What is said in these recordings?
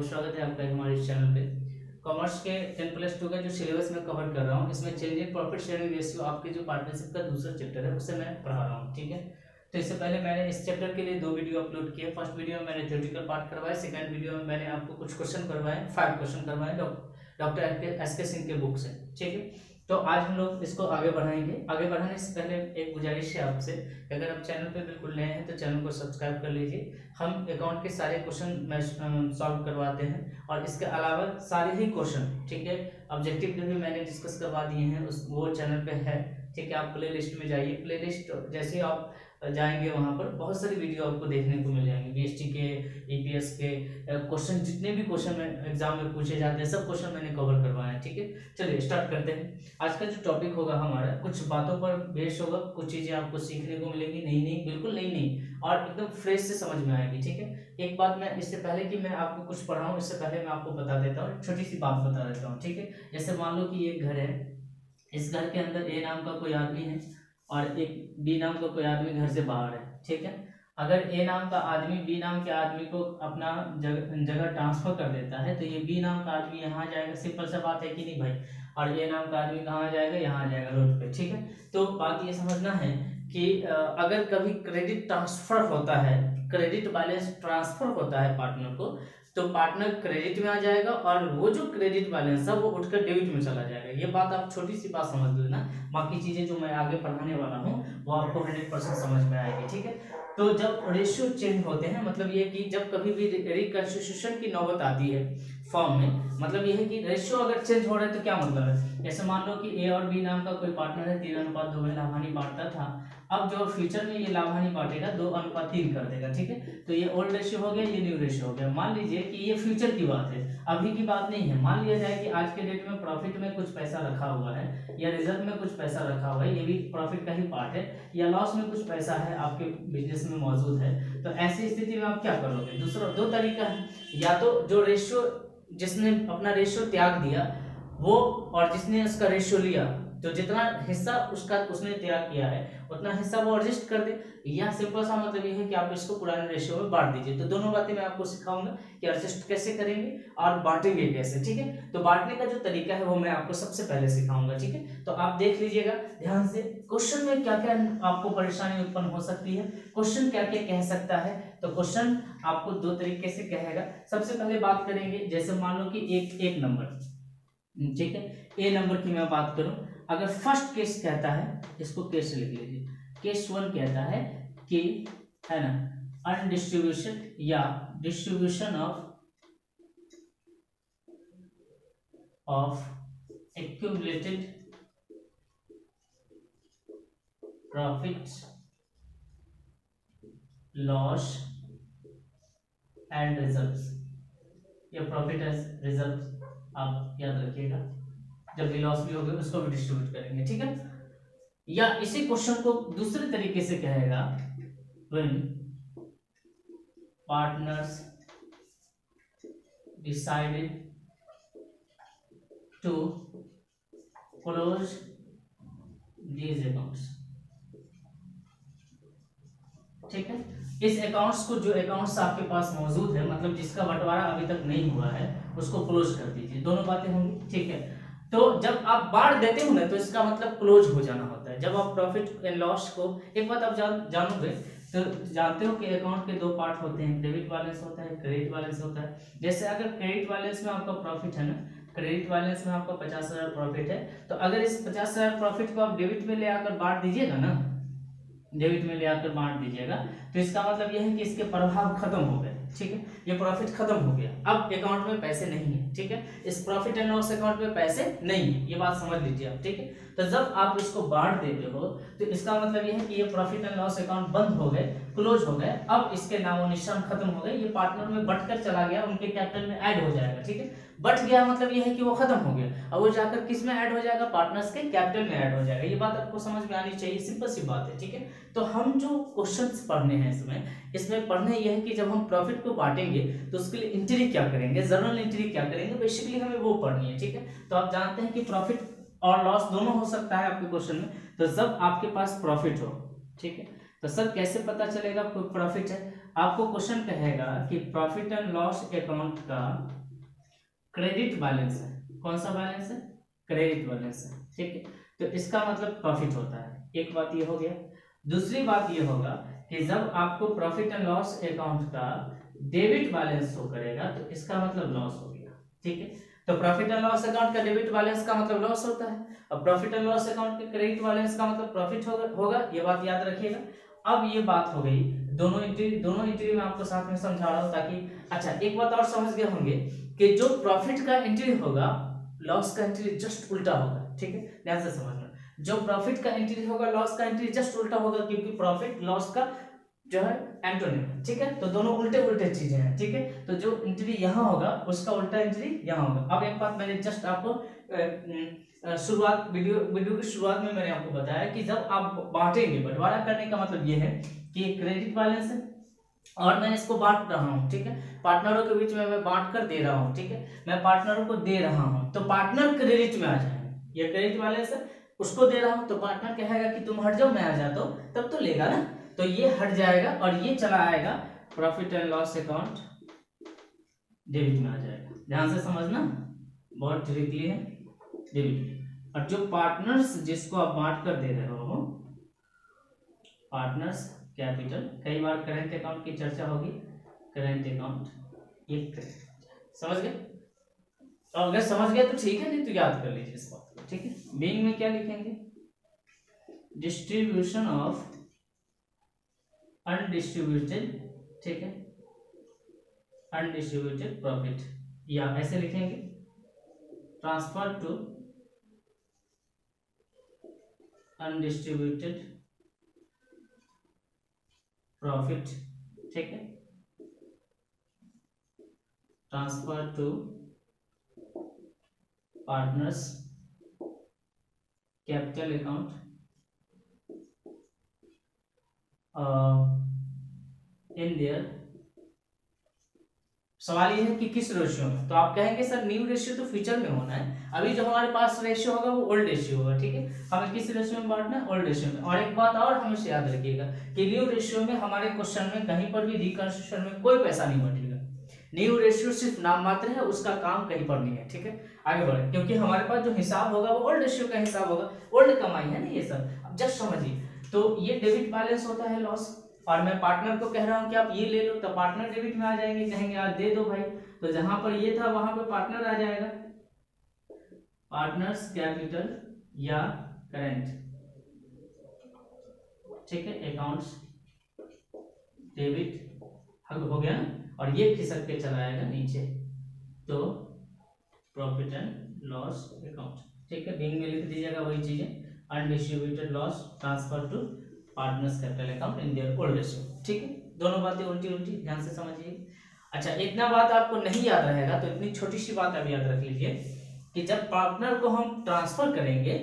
बहुत स्वागत है आपका हमारे इस चैनल पे। कॉमर्स के टेन प्लस टू का जो सिलेबस मैं कवर कर रहा हूँ, इसमें change in profit sharing ratio आपके जो पार्टनरशिप का दूसरा चैप्टर है, उसे मैं पढ़ा रहा हूँ, ठीक है? तो इससे पहले मैंने इस चैप्टर के लिए दो वीडियो अपलोड किए। फ़र्स्ट वीडियो में मैंने थ्योरेटिकल पार्ट करवाया सेकंड वीडियो में मैंने आपको कुछ क्वेश्चन करवाए फाइव क्वेश्चन करवाए डॉक्टर एस के सिंह के बुक से, ठीक है? तो आज हम लोग इसको आगे बढ़ाएँगे। आगे बढ़ाने से पहले एक गुजारिश है आपसे अगर आप चैनल पे बिल्कुल नए हैं तो चैनल को सब्सक्राइब कर लीजिए। हम अकाउंट के सारे क्वेश्चन सॉल्व करवाते हैं, और इसके अलावा सारे ही क्वेश्चन, ठीक है? ऑब्जेक्टिव के भी मैंने डिस्कस करवा दिए हैं, उस, वो चैनल पर है, ठीक है? आप प्ले लिस्ट में जाइए। प्ले लिस्ट जैसे आप जाएँगे वहाँ पर। बहुत सारी वीडियो आपको देखने को मिल जाएँगे। बीएसटी के ईपीएस के क्वेश्चन जितने भी क्वेश्चन एग्ज़ाम में पूछे जाते हैं, सब क्वेश्चन मैंने कवर करवाया है, ठीक है? चलिए स्टार्ट करते हैं। आज का जो टॉपिक होगा हमारा, कुछ बातों पर बेस होगा, कुछ चीज़ें आपको सीखने को मिलेंगी नहीं नहीं बिल्कुल नहीं नहीं और एकदम फ्रेश से समझ में आएगी, ठीक है? एक बात मैं इससे पहले कि मैं आपको कुछ पढ़ाऊँ, इससे पहले मैं आपको बता देता हूँ, छोटी सी बात बता देता हूँ, ठीक है? जैसे मान लो कि एक घर है, इस घर के अंदर ए नाम का कोई आदमी है, और एक बी नाम का कोई आदमी घर से बाहर है, ठीक है? अगर ए नाम का आदमी बी नाम के आदमी को अपना जगह जगह ट्रांसफ़र कर देता है तो ये बी नाम का आदमी यहाँ जाएगा। सिंपल सा बात है कि नहीं भाई? और ए नाम का आदमी कहाँ जाएगा? यहाँ जाएगा रोड पे, ठीक है? तो बात ये समझना है कि अगर कभी क्रेडिट ट्रांसफ़र होता है क्रेडिट बैलेंस ट्रांसफ़र होता है पार्टनर को तो पार्टनर क्रेडिट में आ जाएगा और वो जो क्रेडिट बैलेंस है, वो उठकर डेबिट में चला जाएगा। ये बात आप छोटी सी बात समझ लेना। बाकी चीज़ें जो मैं आगे पढ़ाने वाला हूँ, वो आपको हंड्रेड परसेंट समझ में आएगी, ठीक है? तो जब रेशियो चेंज होते हैं मतलब ये कि जब कभी भी रिकन्स्टिट्यूशन की नौबत आती है फॉर्म में मतलब ये है कि रेशियो अगर चेंज हो रहा है तो क्या मतलब है? जैसे मान लो कि ए और बी नाम का कोई पार्टनर है, तीन अनुपात, दो में लाभानी बांटता था अब जो फ्यूचर में ये लाभानी बांटेगा, दो अनुपात तीन कर देगा, ठीक है? तो ये ओल्ड रेशियो हो गया, ये न्यू रेशियो हो गया। मान लीजिए कि ये फ्यूचर की बात है। अभी की बात नहीं है। मान लिया जाए कि आज के डेट में प्रॉफिट में कुछ पैसा रखा हुआ है, या रिज़र्व में कुछ पैसा रखा हुआ है, ये भी प्रॉफिट का ही पार्ट है, या लॉस में कुछ पैसा है, आपके बिज़नेस में मौजूद है तो ऐसी स्थिति में आप क्या करोगे? दूसरा, दो तरीका है। या तो जो रेशियो जिसने अपना रेशियो त्याग दिया, वो और जिसने उसका रेशियो लिया जो जितना हिस्सा उसका, उसने त्याग किया है उतना हिस्सा वो एडजस्ट कर दे। या सिंपल सा मतलब ये है कि आप इसको पुराने रेशियो में बांट दीजिए। तो दोनों बातें मैं आपको सिखाऊँगा कि एडजस्ट कैसे करेंगे और बांटेंगे कैसे, ठीक है? तो बांटने का जो तरीका है वो मैं आपको सबसे पहले सिखाऊँगा, ठीक है? तो आप देख लीजिएगा, ध्यान से क्वेश्चन में क्या क्या आपको परेशानी उत्पन्न हो सकती है? क्वेश्चन क्या क्या कह सकता है? तो क्वेश्चन आपको दो तरीके से कहेगा। सबसे पहले बात करेंगे, जैसे मान लो कि एक एक नंबर ठीक है? ए नंबर की मैं बात करूँ। अगर फ़र्स्ट केस कहता है, इसको केस लिख लीजिए। केस वन कहता है कि, है ना अनडिस्ट्रीब्यूशन या distribution of of accumulated profit loss and results या प्रॉफिट एज रिज़ल्ट आप याद रखिएगा। जब भी लॉस होगी, उसको भी डिस्ट्रीब्यूट करेंगे, ठीक है? या इसी क्वेश्चन को दूसरे तरीके से कहेगा, when partners decided to close these accounts. ठीक है? इस अकाउंट्स को, जो अकाउंट्स आपके पास मौजूद है मतलब जिसका बंटवारा अभी तक नहीं हुआ है, उसको क्लोज कर दीजिए। दोनों बातें होंगी, ठीक है? तो जब आप बाढ़ देते हो ना तो इसका मतलब क्लोज हो जाना होता है। जब आप प्रॉफिट एंड लॉस को, एक बात आप जान, जानोगे? तो जानते हो कि अकाउंट के दो पार्ट होते हैं। डेबिट बैलेंस होता है क्रेडिट बैलेंस होता है। जैसे अगर क्रेडिट बैलेंस में आपका प्रॉफिट है ना क्रेडिट बैलेंस में आपका पचास हज़ार प्रॉफिट है तो अगर इस पचास हज़ार प्रॉफिट को आप डेबिट में ले आकर बांट दीजिएगा ना डेबिट में ले आकर बांट दीजिएगा तो इसका मतलब यह है कि इसके प्रभाव खत्म हो गए। ठीक है? ये प्रॉफिट खत्म हो गया। अब अकाउंट में पैसे नहीं है, ठीक है? इस प्रॉफिट एंड लॉस अकाउंट में पैसे नहीं है, ये बात समझ लीजिए आप, ठीक है? तो जब आप इसको बांट देते हो तो इसका मतलब ये है कि ये प्रॉफिट एंड लॉस अकाउंट बंद हो गए क्लोज हो गए। अब इसके नामो निशान खत्म हो गए, ये पार्टनर में बटकर चला गया, उनके कैपिटल में एड हो जाएगा, ठीक है? बट गया मतलब यह है कि वो खत्म हो गया। अब वो जाकर किसमें ऐड हो जाएगा? पार्टनर्स के कैपिटल में ऐड हो जाएगा। ये बात आपको समझ में आनी चाहिए सिंपल सी बात है, ठीक है? तो हम जो क्वेश्चंस पढ़ने हैं इसमें इसमें पढ़ने ये है कि जब हम प्रॉफिट को बांटेंगे तो उसके लिए इंट्री क्या करेंगे? जर्नल इंट्री क्या करेंगे? बेसिकली हमें वो पढ़नी है, ठीक है? तो आप जानते हैं कि प्रॉफिट और लॉस दोनों हो सकता है आपके क्वेश्चन में। तो जब आपके पास प्रॉफिट हो, ठीक है? तो सर, कैसे पता चलेगा प्रॉफिट है? आपको क्वेश्चन कहेगा कि प्रॉफिट एंड लॉस अकाउंट का क्रेडिट बैलेंस है। कौन सा बैलेंस है? क्रेडिट बैलेंस है। ठीक है? तो इसका मतलब प्रॉफिट होता है। एक बात ये हो गया। दूसरी बात ये होगा कि जब आपको प्रॉफिट एंड लॉस अकाउंट का डेबिट बैलेंस शो करेगा तो इसका मतलब लॉस हो गया। ठीक है? तो प्रॉफिट एंड लॉस अकाउंट का डेबिट बैलेंस का मतलब लॉस होता है। और प्रॉफिट एंड लॉस अकाउंट के क्रेडिट बैलेंस का मतलब प्रॉफिट होगा होगा। ये बात याद रखिएगा। अब ये बात हो गई। दोनों एंट्री दोनों एंट्री में आपको साथ में समझा रहा हूँ ताकि अच्छा एक बात और समझ गए होंगे। कि जो प्रॉफिट का एंट्री होगा लॉस का एंट्री जस्ट उल्टा होगा, ठीक है? ध्यान से समझना। जो प्रॉफिट का एंट्री होगा लॉस का एंट्री जस्ट उल्टा होगा, क्योंकि प्रॉफिट लॉस का जो है एंटोनिम ठीक है? तो दोनों उल्टे उल्टे चीज़ें हैं, ठीक है? तो जो एंट्री यहाँ होगा, उसका उल्टा एंट्री यहाँ होगा। अब एक बात मैंने जस्ट आपको शुरुआत, वीडियो वीडियो की शुरुआत में मैंने आपको बताया कि जब आप बांटेंगे, बंटवारा करने का मतलब ये है कि क्रेडिट बैलेंस है और मैं इसको बांट रहा हूँ, ठीक है? पार्टनरों के बीच में मैं बांट कर दे रहा हूँ, ठीक है? मैं पार्टनरों को दे रहा हूँ तो पार्टनर क्रेडिट में आ जाए। ये क्रेडिट बैलेंस है उसको दे रहा हूँ तो पार्टनर कहेगा कि तुम हट जाओ, मैं आ जाता हूँ, तब तो लेगा ना? तो ये हट जाएगा और ये चला आएगा profit and loss account debit में आ जाएगा। ध्यान से समझना? बहुत ट्रिकली है डेबिट और जो पार्टनर्स जिसको आप बांट कर दे रहे हो पार्टनर्स कैपिटल। कई बार करेंट अकाउंट की चर्चा होगी। करेंट अकाउंट एक समझ गए? अगर समझ गए तो ठीक है, नहीं तो याद कर लीजिए इस बात को, ठीक है? बीइंग में क्या लिखेंगे? डिस्ट्रीब्यूशन ऑफ़ अनडिस्ट्रीब्यूटेड ठीक है? अनडिस्ट्रीब्यूटेड प्रॉफिट या ऐसे लिखेंगे। ट्रांसफ़र टू अनडिस्ट्रीब्यूटेड प्रॉफिट ठीक है? Transfer to partners capital account in their सवाल ये है कि किस रेशियो में? तो आप कहेंगे, सर न्यू रेशियो तो फ्यूचर में होना है। अभी जो हमारे पास रेशियो होगा, वो ओल्ड रेशियो होगा, ठीक है? हमें किस रेशियो में बांटना है? ओल्ड रेशियो में। और एक बात और हमेशा याद रखिएगा कि न्यू रेशियो में हमारे क्वेश्चन में कहीं पर भी रिकंस्ट्रक्शन में कोई पैसा नहीं बटेगा। न्यू रेशियो सिर्फ़ नाम मात्र है, उसका काम कहीं पर नहीं है, ठीक है? आगे बढ़े, क्योंकि हमारे पास जो हिसाब होगा, वो ओल्ड रेशियो का हिसाब होगा। ओल्ड कमाई है ना ये सब अब जस्ट समझिए। तो ये डेबिट बैलेंस होता है लॉस और मैं पार्टनर को कह रहा हूँ कि आप ये ले लो तो पार्टनर डेबिट में आ जाएँगे, कहेंगे यार दे दो भाई। तो जहाँ पर ये था, वहाँ पर पार्टनर आ जाएगा। पार्टनर्स कैपिटल या करेंट ठीक है अकाउंट्स डेबिट हो गया, और ये खिसक के चला आएगा नीचे। तो प्रॉफिट एंड लॉस अकाउंट ठीक है बिंग में लिख दीजिएगा वही चीज़ें। Undistributed loss transfer to partners capital account in their old ratio ठीक है? दोनों बातें उल्टी उल्टी ध्यान से समझिए। अच्छा इतना बात आपको नहीं याद रहेगा तो इतनी छोटी सी बात आप याद रख लीजिए कि जब पार्टनर को हम ट्रांसफ़र करेंगे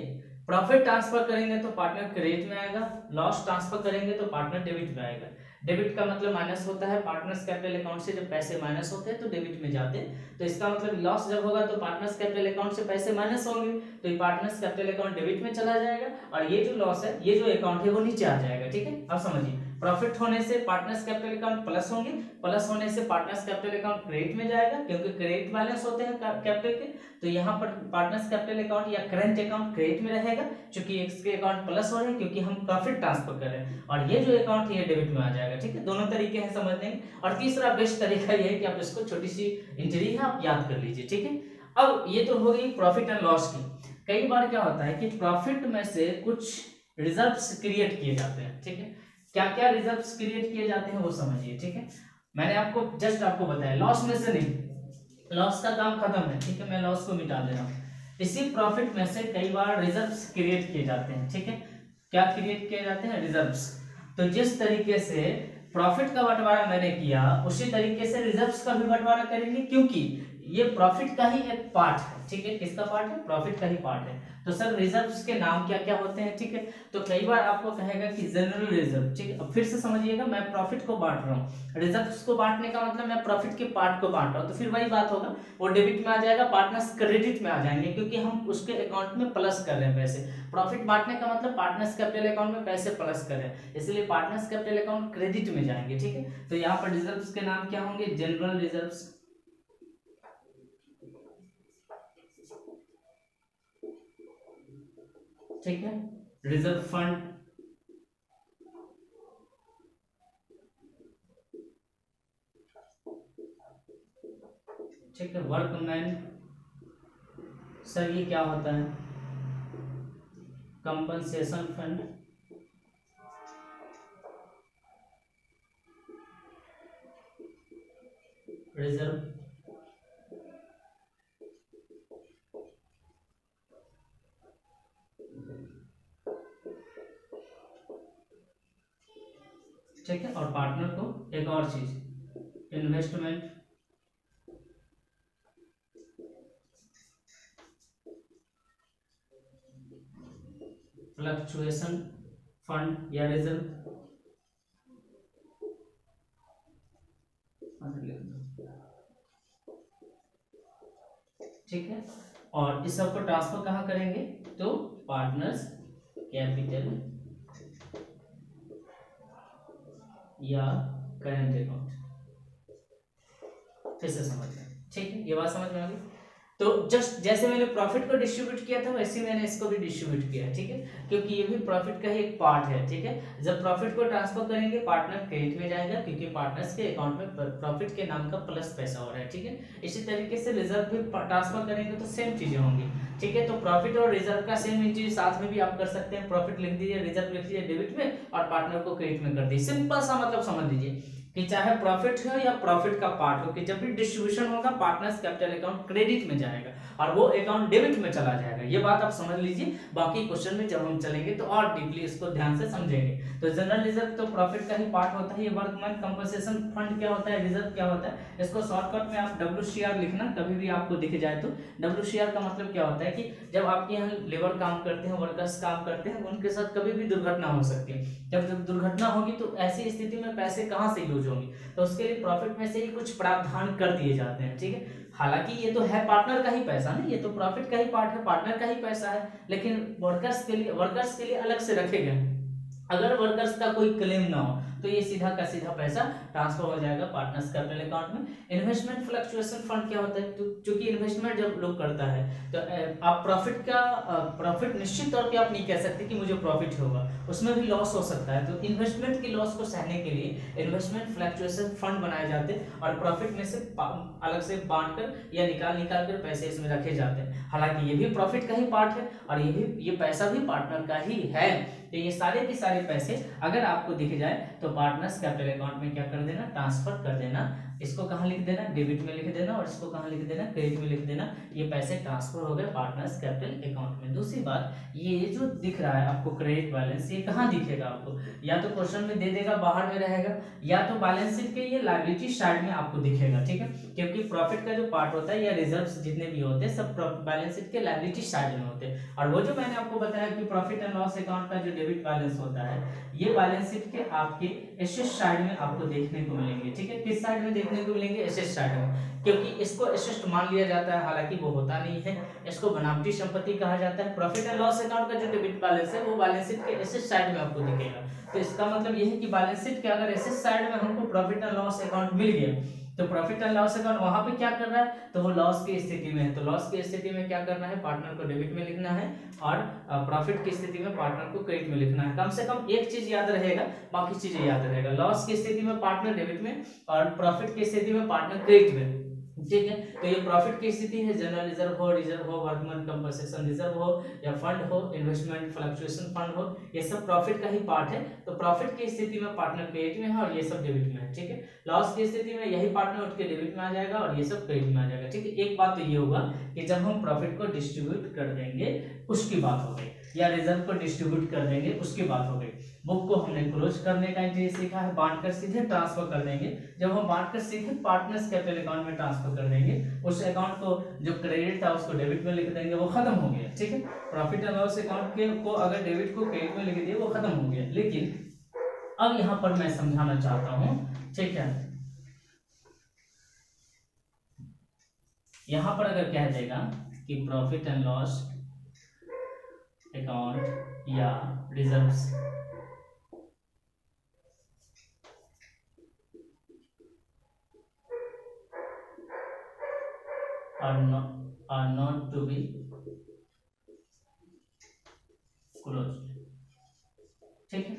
प्रॉफिट ट्रांसफ़र करेंगे तो पार्टनर क्रेडिट में आएगा लॉस ट्रांसफ़र करेंगे तो पार्टनर डेबिट में आएगा। डेबिट का मतलब माइनस होता है पार्टनर्स कैपिटल अकाउंट से जब पैसे माइनस होते हैं तो डेबिट में जाते हैं। तो इसका मतलब लॉस जब होगा तो पार्टनर्स कैपिटल अकाउंट से पैसे माइनस होंगे तो ये पार्टनर्स कैपिटल अकाउंट डेबिट में चला जाएगा और ये जो लॉस है, ये जो अकाउंट है वो नीचे आ जाएगा, ठीक है? अब समझिए। प्रॉफिट होने से पार्टनर्स कैपिटल अकाउंट प्लस होंगे प्लस होने से पार्टनर्स कैपिटल अकाउंट क्रेडिट में जाएगा, क्योंकि क्रेडिट बैलेंस होते हैं कैपिटल के तो यहाँ पर पार्टनर्स कैपिटल अकाउंट या करंट अकाउंट क्रेडिट में रहेगा क्योंकि इसके अकाउंट प्लस हो रहे हैं, क्योंकि हम प्रॉफिट ट्रांसफ़र कर रहे हैं। और ये जो अकाउंट है डेबिट में आ जाएगा, ठीक है? दोनों तरीके हैं समझने और तीसरा बेस्ट तरीका ये है कि आप इसको छोटी सी इंजरी है, आप याद कर लीजिए, ठीक है? अब ये तो हो गई प्रॉफिट एंड लॉस की। कई बार क्या होता है कि प्रॉफिट में से कुछ रिज़र्व क्रिएट किए जाते हैं, ठीक है? क्या क्या रिज़र्व क्रिएट किए जाते हैं वो समझिए, ठीक है? मैंने आपको जस्ट आपको बताया लॉस में से नहीं लॉस का काम खत्म है, ठीक है? मैं लॉस को मिटा दे रहा हूँ। इसी प्रॉफिट में से कई बार रिज़र्व क्रिएट किए जाते हैं, ठीक है? क्या क्रिएट किए जाते हैं? रिज़र्व तो जिस तरीके से प्रॉफिट का बंटवारा मैंने किया, उसी तरीके से रिज़र्व का भी बंटवारा करेंगे, क्योंकि ये प्रॉफिट का ही एक पार्ट है, ठीक है? किसका पार्ट है? प्रॉफिट का ही पार्ट है। तो सर रिजर्व्स के नाम क्या क्या होते हैं, ठीक है? तो कई बार आपको कहेगा कि जनरल रिज़र्व ठीक है? फिर से समझिएगा, मैं प्रॉफिट को बांट रहा हूँ। रिजर्व्स को बांटने का मतलब मैं प्रॉफिट के पार्ट को बांट रहा हूँ। तो फिर वही बात होगा, वो डेबिट में आ जाएगा पार्टनर्स क्रेडिट में आ जाएँगे, क्योंकि हम उसके अकाउंट में प्लस कर रहे हैं पैसे। प्रॉफिट बांटने का मतलब पार्टनर्स कैपिटल अकाउंट में पैसे प्लस कर रहे हैं। इसलिए पार्टनर्स कैपिटल अकाउंट क्रेडिट में जाएँगे, ठीक है? तो यहाँ पर रिज़र्व के नाम क्या होंगे? जनरल रिज़र्व ठीक है? रिज़र्व फंड ठीक है वर्कमैन सर ये क्या होता है? कंपनसेशन फंड रिज़र्व ठीक है और पार्टनर को एक और चीज़ इन्वेस्टमेंट फ्लक्चुएशन फंड रिज़र्व ठीक है? और इस सबको ट्रांसफ़र कहा करेंगे? तो पार्टनर्स कैपिटल या करेंट अकाउंट फिर से समझ ठीक है? ये बात समझ में आ गई? तो जस्ट जैसे मैंने प्रॉफिट को डिस्ट्रीब्यूट किया था, वैसे मैंने इसको भी डिस्ट्रीब्यूट किया, ठीक है? क्योंकि ये भी प्रॉफिट का ही एक पार्ट है, ठीक है? जब प्रॉफिट को ट्रांसफ़र करेंगे पार्टनर क्रेडिट में जाएगा, क्योंकि पार्टनर्स के अकाउंट में प्रॉफिट के नाम का प्लस पैसा हो रहा है, ठीक है? इसी तरीके से रिज़र्व भी ट्रांसफ़र करेंगे तो सेम चीज़ें होंगी, ठीक है? तो प्रॉफिट और रिज़र्व का सेम चीज़ साथ में भी आप कर सकते हैं। प्रॉफिट लिख दीजिए रिज़र्व लिख दीजिए डेबिट में और पार्टनर को क्रेडिट में कर दीजिए। सिंपल सा मतलब समझ लीजिए। कि चाहे प्रॉफिट हो या प्रॉफिट का पार्ट हो, कि जब भी डिस्ट्रीब्यूशन होगा पार्टनर्स कैपिटल अकाउंट क्रेडिट में जाएगा और वो अकाउंट डेबिट में चला जाएगा। ये बात आप समझ लीजिए। बाकी क्वेश्चन में जब हम चलेंगे तो और डीपली इसको ध्यान से समझेंगे। तो जनरल रिज़र्व तो प्रॉफिट का ही पार्ट होता है, ये वर्कमैन कंपनसेशन फंड क्या होता है रिज़र्व क्या होता है? इसको शॉर्टकट में आप डब्ल्यू लिखना, कभी भी आपको दिख जाए तो। डब्ल्यू का मतलब क्या होता है कि जब आपके यहाँ लेबर काम करते हैं वर्कर्स काम करते हैं, उनके साथ कभी भी दुर्घटना हो सकती है। जब दुर्घटना होगी तो ऐसी स्थिति में पैसे कहाँ से यूज़ होंगे। तो उसके लिए प्रॉफिट में से ही कुछ प्रावधान कर दिए जाते हैं, ठीक है? हालाँकि ये तो है पार्टनर का ही पैसा ना, ये तो प्रॉफिट का ही पार्ट है पार्टनर का ही पैसा है, लेकिन वर्कर्स के लिए वर्कर्स के लिए अलग से रखे गए अगर वर्कर्स का कोई क्लेम ना हो तो ये सीधा का सीधा पैसा ट्रांसफ़र हो जाएगा पार्टनर्स कैपिटल अकाउंट में। इन्वेस्टमेंट फ्लक्चुएशन फंड क्या होता है? क्योंकि इन्वेस्टमेंट जब लोग करता है तो आप प्रॉफिट का प्रॉफिट निश्चित तौर पे आप नहीं कह सकते कि मुझे प्रॉफिट होगा। उसमें भी लॉस हो सकता है। तो इन्वेस्टमेंट की लॉस को सहने के लिए इन्वेस्टमेंट फ्लक्चुएशन फंड बनाए जाते हैं और प्रॉफिट में से अलग से बांट कर या निकाल निकाल कर पैसे इसमें रखे जाते हैं। हालाँकि ये भी प्रॉफिट का ही पार्ट है और ये भी, ये पैसा भी पार्टनर का ही है। तो ये सारे के सारे पैसे अगर आपको दिख जाए तो पार्टनर्स कैपिटल अकाउंट में क्या कर देना? ट्रांसफ़र कर देना। इसको कहाँ लिख देना? डेबिट में लिख देना और इसको कहाँ लिख देना? क्रेडिट में लिख देना। ये पैसे ट्रांसफ़र हो गए पार्टनर्स कैपिटल अकाउंट में। दूसरी बात, ये जो दिख रहा है आपको क्रेडिट बैलेंस, ये कहाँ दिखेगा आपको? या तो क्वेश्चन में दे देगा, बाहर में रहेगा, या तो बैलेंस शीट के ये लाइबिलिटी साइड में आपको दिखेगा, ठीक है? क्योंकि प्रॉफिट का जो पार्ट होता है या रिज़र्व जितने भी होते हैं, सब बैलेंस शीट के लाइबिलिटी साइड में होते हैं। और वो जो मैंने आपको बताया कि प्रॉफिट एंड लॉस अकाउंट का जो डेबिट बैलेंस होता है, ये बैलेंस शीट के आपके एसेट साइड में आपको देखने को मिलेंगे, ठीक है? किस साइड में देखने को मिलेंगे एसेट साइड में क्योंकि इसको एसेट मान लिया जाता है, हालाँकि वो होता नहीं है। इसको बनावटी संपत्ति कहा जाता है। प्रॉफिट एंड लॉस अकाउंट का जो डेबिट बैलेंस है, वो बैलेंस शीट के एसेट साइड में आपको दिखेगा। तो इसका मतलब यह है कि बैलेंस शीट के अगर एसेट साइड में हमको प्रॉफिट एंड लॉस अकाउंट मिल गया तो प्रॉफिट एंड लॉस अकाउंट वहाँ पे क्या कर रहा है? तो वो लॉस की स्थिति में है। तो लॉस की स्थिति में क्या करना है? पार्टनर को डेबिट में लिखना है और प्रॉफिट की स्थिति में पार्टनर को क्रेडिट में लिखना है। कम से कम एक चीज़ याद रहेगा, बाकी चीज़ें याद रहेगा। लॉस की स्थिति में पार्टनर डेबिट में और प्रॉफिट की स्थिति में पार्टनर क्रेडिट में। ठीक है? तो ये प्रॉफिट की स्थिति है जनरल रिज़र्व हो रिज़र्व हो वर्कमैन कंपनसेशन रिज़र्व हो, या फंड हो इन्वेस्टमेंट फ्लक्चुएशन फंड हो, ये सब प्रॉफिट का ही पार्ट है। तो प्रॉफिट की स्थिति में पार्टनर क्रेडिट में है और ये सब डेबिट में है, ठीक है? लॉस की स्थिति में यही पार्टनर उठ के डेबिट में आ जाएगा और ये सब क्रेडिट में आ जाएगा, ठीक है? एक बात तो ये होगा कि जब हम प्रॉफिट को डिस्ट्रीब्यूट कर देंगे, उसकी बात हो गई, या रिज़र्व को डिस्ट्रीब्यूट कर देंगे, उसकी बात हो गई। बुक को हमने क्लोज करने का इंटरेस्ट सीखा है, बांट कर सीधे ट्रांसफ़र कर देंगे। जब हम बांट कर सीधे पार्टनर्स कैपिटल अकाउंट में ट्रांसफ़र कर देंगे, उस अकाउंट को जो क्रेडिट था उसको डेबिट में लिख देंगे, वो खत्म हो गया, ठीक है? प्रॉफिट एंड लॉस अकाउंट के को अगर डेबिट को क्रेडिट में लिख दिए वो खत्म हो गया। लेकिन अब यहाँ पर मैं समझाना चाहता हूँ, ठीक है? यहाँ पर अगर कह देगा कि प्रॉफिट एंड लॉस अकाउंट या reserves are not are not to be closed. ठीक है?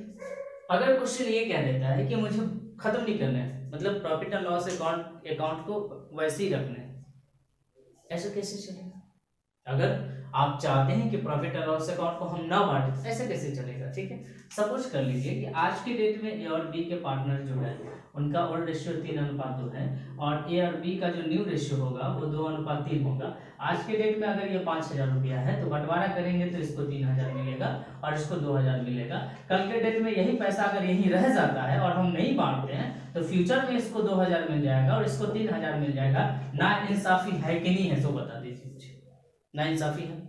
अगर क्वेश्चन ये कह देता है कि मुझे खत्म नहीं करना है मतलब profit and loss account account को वैसे ही रखना है, ऐसा कैसे चलेगा? अगर आप चाहते हैं कि प्रॉफिट एंड लॉस अकाउंट को हम ना बांटे, ऐसे कैसे चलेगा? ठीक है? सपोज़ कर लीजिए कि आज की डेट में ए और बी के पार्टनर जो है, उनका ओल्ड रेशियो तीन अनुपात दो है और ए और बी का जो न्यू रेशियो होगा, वो दो अनुपात तीन होगा। आज के डेट में अगर ये पाँच हज़ार रुपया है तो बंटवारा करेंगे तो इसको तीन हज़ार मिलेगा और इसको दो हज़ार मिलेगा। कल के डेट में यही पैसा अगर यही रह जाता है और हम नहीं बांटते हैं तो फ्यूचर में इसको दो हज़ार मिल जाएगा और इसको तीन हज़ार मिल जाएगा। ना इंसाफी है कि नहीं है तो बता दीजिए मुझे। ना इंसाफी है।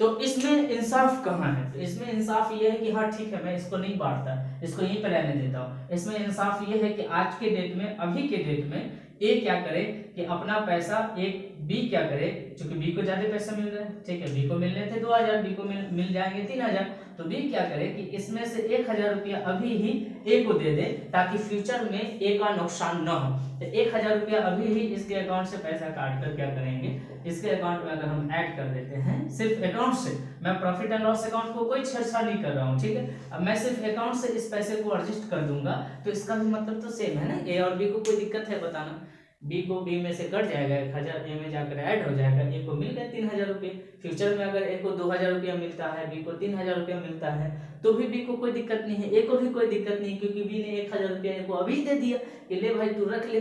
तो इसमें इंसाफ कहाँ है? तो इसमें इंसाफ ये है कि हाँ ठीक है मैं इसको नहीं बांटता इसको यहीं पर रहने देता हूँ। इसमें इंसाफ ये है कि आज के डेट में अभी के डेट में ए क्या करे कि अपना पैसा एक बी क्या करे चूँकि बी को ज़्यादा पैसा मिल रहा है ठीक है बी को मिल रहे थे दो हज़ार बी को मिल, मिल जाएँगे तीन हज़ार। तो बी क्या करे कि इसमें से एक हज़ार रुपया अभी ही ए को दे दे ताकि फ्यूचर में ए का नुकसान न हो। तो एक हज़ार रुपया अभी ही इसके अकाउंट से पैसा काट कर क्या करेंगे? इसके अकाउंट में अगर हम ऐड कर देते हैं, सिर्फ़ अकाउंट से, मैं प्रॉफिट एंड लॉस अकाउंट को कोई छेड़छाड़ नहीं कर रहा हूँ, ठीक है? अब मैं सिर्फ़ अकाउंट से इस पैसे को एडजस्ट कर दूँगा तो इसका भी मतलब तो सेम है ना? ए और बी को कोई दिक्कत है बताना। बी को बी में से कट जाएगा, एक हज़ार ए में जाकर ऐड हो जाएगा, ए को मिल गए तीन हज़ार रुपये। फ्यूचर में अगर ए को दो हज़ार रुपया मिलता है, बी को तीन हज़ार रुपया मिलता है तो भी बी को कोई दिक्कत नहीं है। ए को भी कोई दिक्कत नहीं, क्योंकि बी ने एक हज़ार रुपया ए को अभी दे दिया कि ले भाई तू रख ले।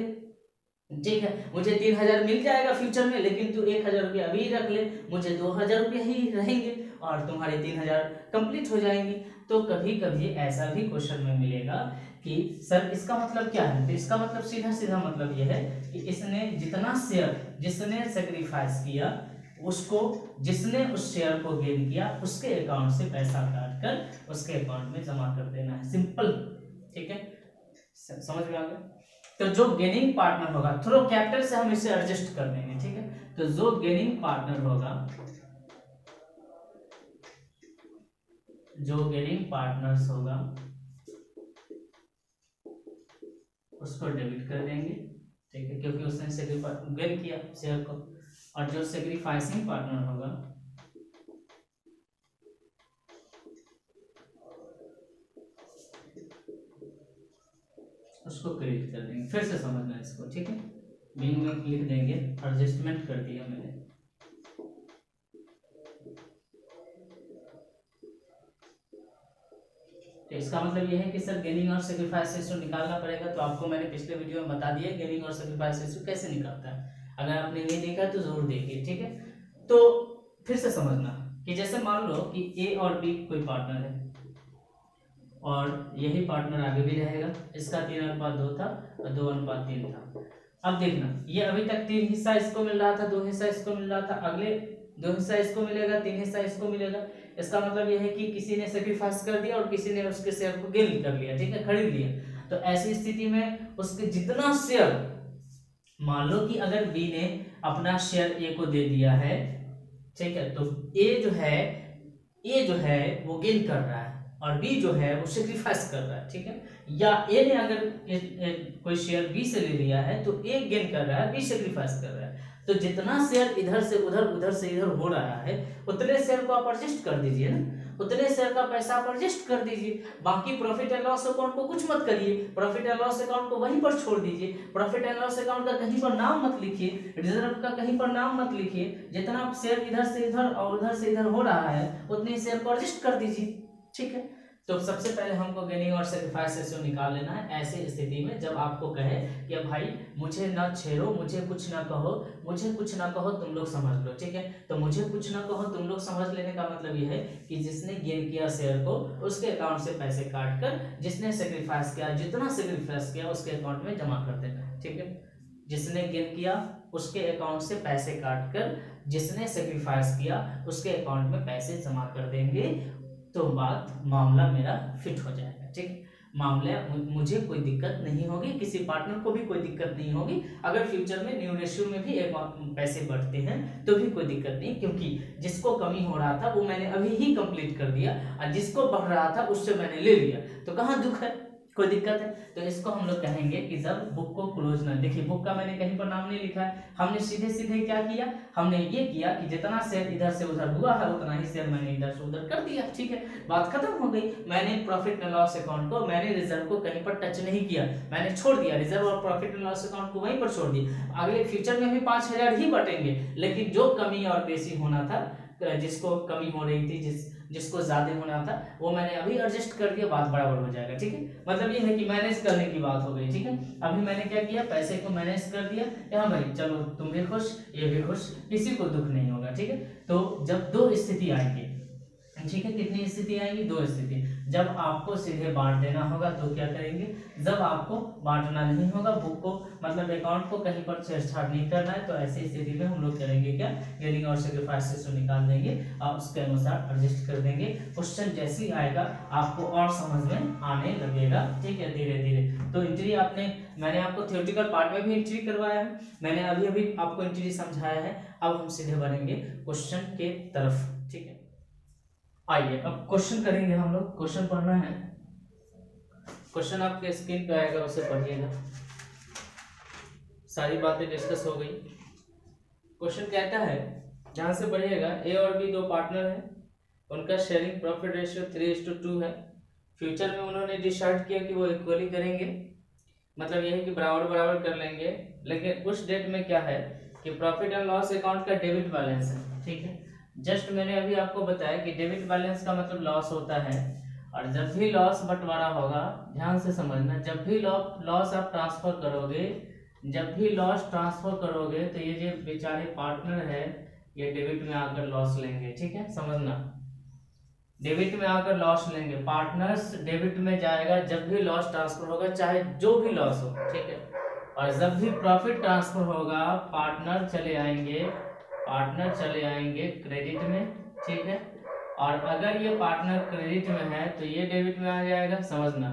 ठीक है, मुझे तीन हज़ार मिल जाएगा फ्यूचर में, लेकिन तू एक हज़ार रुपया अभी रख ले। मुझे दो हज़ार रुपया ही रहेंगे और तुम्हारे तीन हज़ार कंप्लीट हो जाएँगे। तो कभी कभी ऐसा भी क्वेश्चन में मिलेगा कि, सर, इसका मतलब क्या है? तो इसका मतलब सीधा सीधा मतलब यह है कि इसने जितना शेयर जिसने सेक्रीफाइस किया, उसको, जिसने उस शेयर को गेन किया, उसके अकाउंट से पैसा काट कर उसके अकाउंट में जमा कर देना है। सिंपल ठीक है? समझ में आ गया? तो जो गेनिंग पार्टनर होगा थ्रो कैपिटल से हम इसे एडजस्ट कर देंगे, ठीक है? तो जो गेनिंग पार्टनर होगा जो गेनिंग पार्टनर्स होगा, उसको डेबिट कर देंगे, ठीक है? क्योंकि उसने गेन किया शेयर को। और जो सेक्रीफाइसिंग पार्टनर होगा, उसको क्रेडिट कर देंगे। फिर से समझना इसको, ठीक है? बिंग में लिख देंगे एडजस्टमेंट कर दिया मैंने। तो इसका मतलब ये है कि सर गेनिंग और सेक्रीफाइस रेशियो निकालना पड़ेगा तो आपको मैंने पिछले वीडियो में बता दिया गेनिंग और सेक्रीफाइस रेशियो कैसे निकालता है। अगर आपने नहीं देखा तो ज़रूर देखिए, ठीक है? तो फिर से समझना कि जैसे मान लो कि ए और बी कोई पार्टनर है, और यही पार्टनर आगे भी रहेगा, इसका तीन अनुपात दो था और दो अनुपात तीन था। अब देखना, ये अभी तक तीन हिस्सा इसको मिल रहा था, दो हिस्सा इसको मिल रहा था, अगले दो हिस्सा इसको मिलेगा, तीन हिस्सा इसको मिलेगा। इसका मतलब यह है कि किसी ने सेक्रीफाइस कर दिया और किसी ने उसके शेयर को गेन कर लिया ठीक है खरीद लिया। तो ऐसी स्थिति में उसके जितना शेयर मान लो कि अगर बी ने अपना शेयर ए को दे दिया है ठीक है तो ए जो है ए जो है वो गेन कर रहा है और बी जो है वो सेक्रीफाइस कर रहा है ठीक है? या ए ने अगर ए, ए, कोई शेयर बी से ले लिया है तो ए गेन कर रहा है बी सेक्रीफाइस कर रहा है। तो जितना शेयर इधर से उधर उधर से इधर हो रहा है, उतने शेयर को आप एडजस्ट कर दीजिए ना। उतने शेयर का पैसा आप एडजस्ट कर दीजिए। बाकी प्रॉफिट एंड लॉस अकाउंट को कुछ मत करिए। प्रॉफिट एंड लॉस अकाउंट को वहीं पर छोड़ दीजिए। प्रॉफिट एंड लॉस अकाउंट का कहीं पर नाम मत लिखिए। रिज़र्व का कहीं पर नाम मत लिखिए। जितना शेयर इधर से इधर और उधर से इधर हो रहा है, उतने शेयर को एडजस्ट कर दीजिए। ठीक है? तो सबसे पहले हमको गेनिंग और सेक्रीफाइस रेशियो निकाल लेना है, ऐसी स्थिति में जब आपको कहे कि भाई मुझे ना छेड़ो, मुझे कुछ ना कहो, मुझे कुछ ना कहो, तुम लोग समझ लो, ठीक है? तो मुझे कुछ ना कहो, तुम लोग समझ लेने का मतलब ये है कि जिसने गेन किया शेयर को, उसके अकाउंट से पैसे काट कर जिसने सेक्रीफाइस किया, जितना सेक्रीफाइस किया, उसके अकाउंट में जमा कर देना, ठीक है? जिसने गेन किया, उसके अकाउंट से पैसे काट कर जिसने सेक्रीफाइस किया, उसके अकाउंट में पैसे जमा कर देंगे तो बात, मामला मेरा फिट हो जाएगा, ठीक? है मामले मुझे कोई दिक्कत नहीं होगी, किसी पार्टनर को भी कोई दिक्कत नहीं होगी। अगर फ्यूचर में न्यू रेशियो में भी एक पैसे बढ़ते हैं तो भी कोई दिक्कत नहीं, क्योंकि जिसको कमी हो रहा था, वो मैंने अभी ही कंप्लीट कर दिया, और जिसको बढ़ रहा था, उससे मैंने ले लिया। तो कहाँ दुख है? कोई दिक्कत है? तो इसको हम लोग कहेंगे कि जब बुक को क्लोज ना देखिए बुक का मैंने कहीं पर नाम नहीं लिखा है। हमने सीधे सीधे क्या किया? हमने ये किया कि जितना शेयर इधर से उधर हुआ है, उतना ही शेयर मैंने इधर से उधर कर दिया। ठीक है? बात खत्म हो गई। मैंने प्रॉफिट एंड लॉस अकाउंट को मैंने रिज़र्व को कहीं पर टच नहीं किया। मैंने छोड़ दिया। रिज़र्व और प्रॉफिट एंड लॉस अकाउंट को वहीं पर छोड़ दिया। अगले फ्यूचर में भी पाँच ही बटेंगे। लेकिन जो कमी और बेसी होना था, जिसको कमी हो रही थी, जिस जिसको ज़्यादा होना था, वो मैंने अभी एडजस्ट कर दिया, बात बराबर हो जाएगा, ठीक है? मतलब ये है कि मैनेज करने की बात हो गई, ठीक है? अभी मैंने क्या किया, पैसे को मैनेज कर दिया यहाँ भाई, चलो, तुम भी खुश, ये भी खुश, किसी को दुख नहीं होगा, ठीक है? तो जब दो स्थिति आएँगी, ठीक है? कितनी स्थिति आएगी? दो स्थिति। जब आपको सीधे बांट देना होगा तो क्या करेंगे? जब आपको बांटना नहीं होगा बुक को मतलब अकाउंट को कहीं पर छेड़छाड़ नहीं करना है तो ऐसी स्थिति में हम लोग करेंगे क्या? गेनिंग और सेक्रीफाइस निकाल देंगे, और उसके अनुसार एडजस्ट कर देंगे। क्वेश्चन जैसे ही आएगा, आपको और समझ में आने लगेगा। ठीक है, धीरे धीरे। तो इंट्री आपने, मैंने आपको थियोटिकल पार्ट में भी इंट्री करवाया है। मैंने अभी अभी आपको इंट्री समझाया है। अब हम सीधे बढ़ेंगे क्वेश्चन के तरफ़। ठीक है। आइए, अब क्वेश्चन करेंगे हम लोग। क्वेश्चन पढ़ना है। क्वेश्चन आपके स्क्रीन पे आएगा, उसे पढ़िएगा। सारी बातें डिस्कस हो गई। क्वेश्चन कहता है, जहाँ से पढ़िएगा ए और बी दो पार्टनर हैं। उनका sharing profit ratio three is to two है। फ्यूचर में उन्होंने डिसाइड किया कि वो इक्वली करेंगे। मतलब यही कि बराबर बराबर कर लेंगे। लेकिन उस डेट में क्या है कि प्रॉफिट एंड लॉस अकाउंट का डेबिट बैलेंस है, ठीक है? जस्ट मैंने अभी आपको बताया कि डेबिट बैलेंस का मतलब लॉस होता है और जब भी लॉस बंटवारा होगा, ध्यान से समझना, जब भी लॉस आप ट्रांसफ़र करोगे, जब भी लॉस ट्रांसफ़र करोगे तो ये जो बेचारे पार्टनर है, ये डेबिट में आकर लॉस लेंगे, ठीक है? समझना। डेबिट में आकर लॉस लेंगे। पार्टनर्स डेबिट में जाएगा, जब भी लॉस ट्रांसफ़र होगा, चाहे जो भी लॉस हो, ठीक है? और जब भी प्रॉफिट ट्रांसफ़र होगा पार्टनर चले आएँगे पार्टनर चले आएँगे क्रेडिट में, ठीक है? और अगर ये पार्टनर क्रेडिट में है तो ये डेबिट में आ जाएगा, समझना।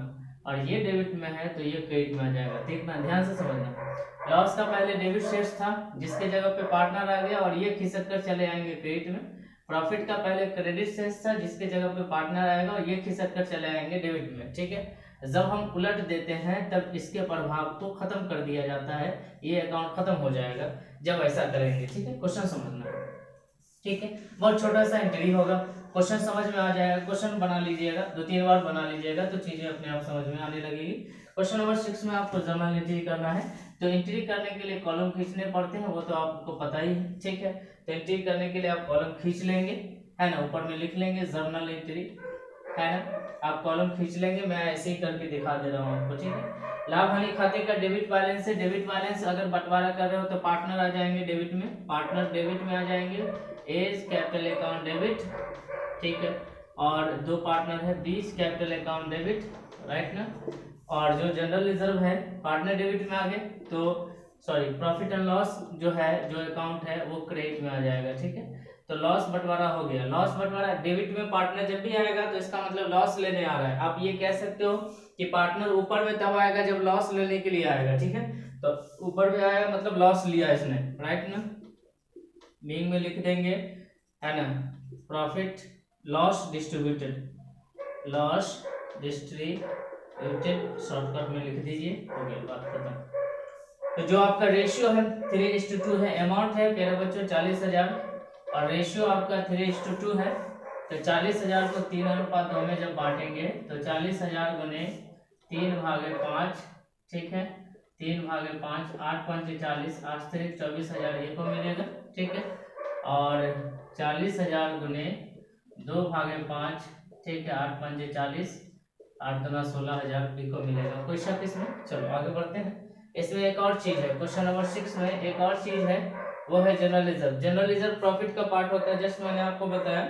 और ये डेबिट में है तो ये क्रेडिट में आ जाएगा देखना ध्यान से समझना। लॉस का पहले डेबिट शेष था, जिसके जगह पे पार्टनर आ गया, और ये खिसक कर चले आएँगे क्रेडिट में? प्रॉफिट का पहले क्रेडिट शेष था, जिसके जगह पे पार्टनर आएगा, और ये खिसक कर चले आएँगे डेबिट में, ठीक है? जब हम उलट देते हैं, तब इसके प्रभाव को खत्म कर दिया जाता है, ये अकाउंट खत्म हो जाएगा। जब ऐसा करेंगे, ठीक है? क्वेश्चन समझना। ठीक है? बहुत छोटा सा एंट्री होगा। क्वेश्चन समझ में आ जाएगा। क्वेश्चन बना लीजिएगा। दो तीन बार बना लीजिएगा तो चीज़ें अपने आप समझ में आने लगेगी। क्वेश्चन नंबर सिक्स में आपको जर्नल एंट्री करना है। तो एंट्री करने के लिए कॉलम खींचने पड़ते हैं, वो तो आपको पता ही है, ठीक है? तो एंट्री करने के लिए आप कॉलम खींच लेंगे, है ना? ऊपर में लिख लेंगे जर्नल एंट्री है ना? आप कॉलम खींच लेंगे, मैं ऐसे ही करके दिखा दे रहा हूँ आपको, ठीक है? लाभ हानि खाते का डेबिट बैलेंस है। डेबिट बैलेंस अगर बंटवारा कर रहे हो तो पार्टनर आ जाएँगे डेबिट में। पार्टनर डेबिट में आ जाएँगे। एज कैपिटल अकाउंट डेबिट, ठीक है? और दो पार्टनर है, B's capital account debit right ना? और जो जनरल रिज़र्व है, पार्टनर डेबिट में आ गए तो सॉरी प्रॉफिट एंड लॉस जो है, जो अकाउंट है, वो क्रेडिट में आ जाएगा, ठीक है? तो लॉस बंटवारा हो गया। लॉस बंटवारा, डेबिट में पार्टनर जब भी आएगा तो इसका मतलब लॉस लेने आ रहा है। आप ये कह सकते हो कि पार्टनर ऊपर में तब आएगा जब लॉस लेने के लिए आएगा, ठीक है? तो ऊपर में आया मतलब लॉस लिया इसने राइट ना? मीन में लिख देंगे, है ना? Profit loss distributed loss distributed shortcut में लिख दीजिए, हो गया, बात खत्म। तो जो आपका रेशियो है थ्री इस टू टू है अमाउंट है, प्यारे बच्चों, चालीस हज़ार। और रेशियो आपका थ्री इस टू टू है तो चालीस हज़ार को तीन अनुपात दो में जब बांटेंगे तो चालीस हज़ार गुने तीन भागे पाँच, ठीक है? तीन भागे पाँच, आठ पाँच चालीस, आश्चर्य, चौबीस हज़ार ये को मिलेगा, ठीक है? और चालीस हज़ार गुने दो भागे पाँच, ठीक है, आठ पाँच चालीस, आठ दस सोलह हज़ार रुपये को मिलेगा। कोई शक इसमें चलो, आगे बढ़ते हैं। इसमें एक और चीज़ है, क्वेश्चन नंबर सिक्स में एक और चीज़ है, वो है जनरल रिज़र्व प्रॉफिट का पार्ट होता है, जस्ट मैंने आपको बताया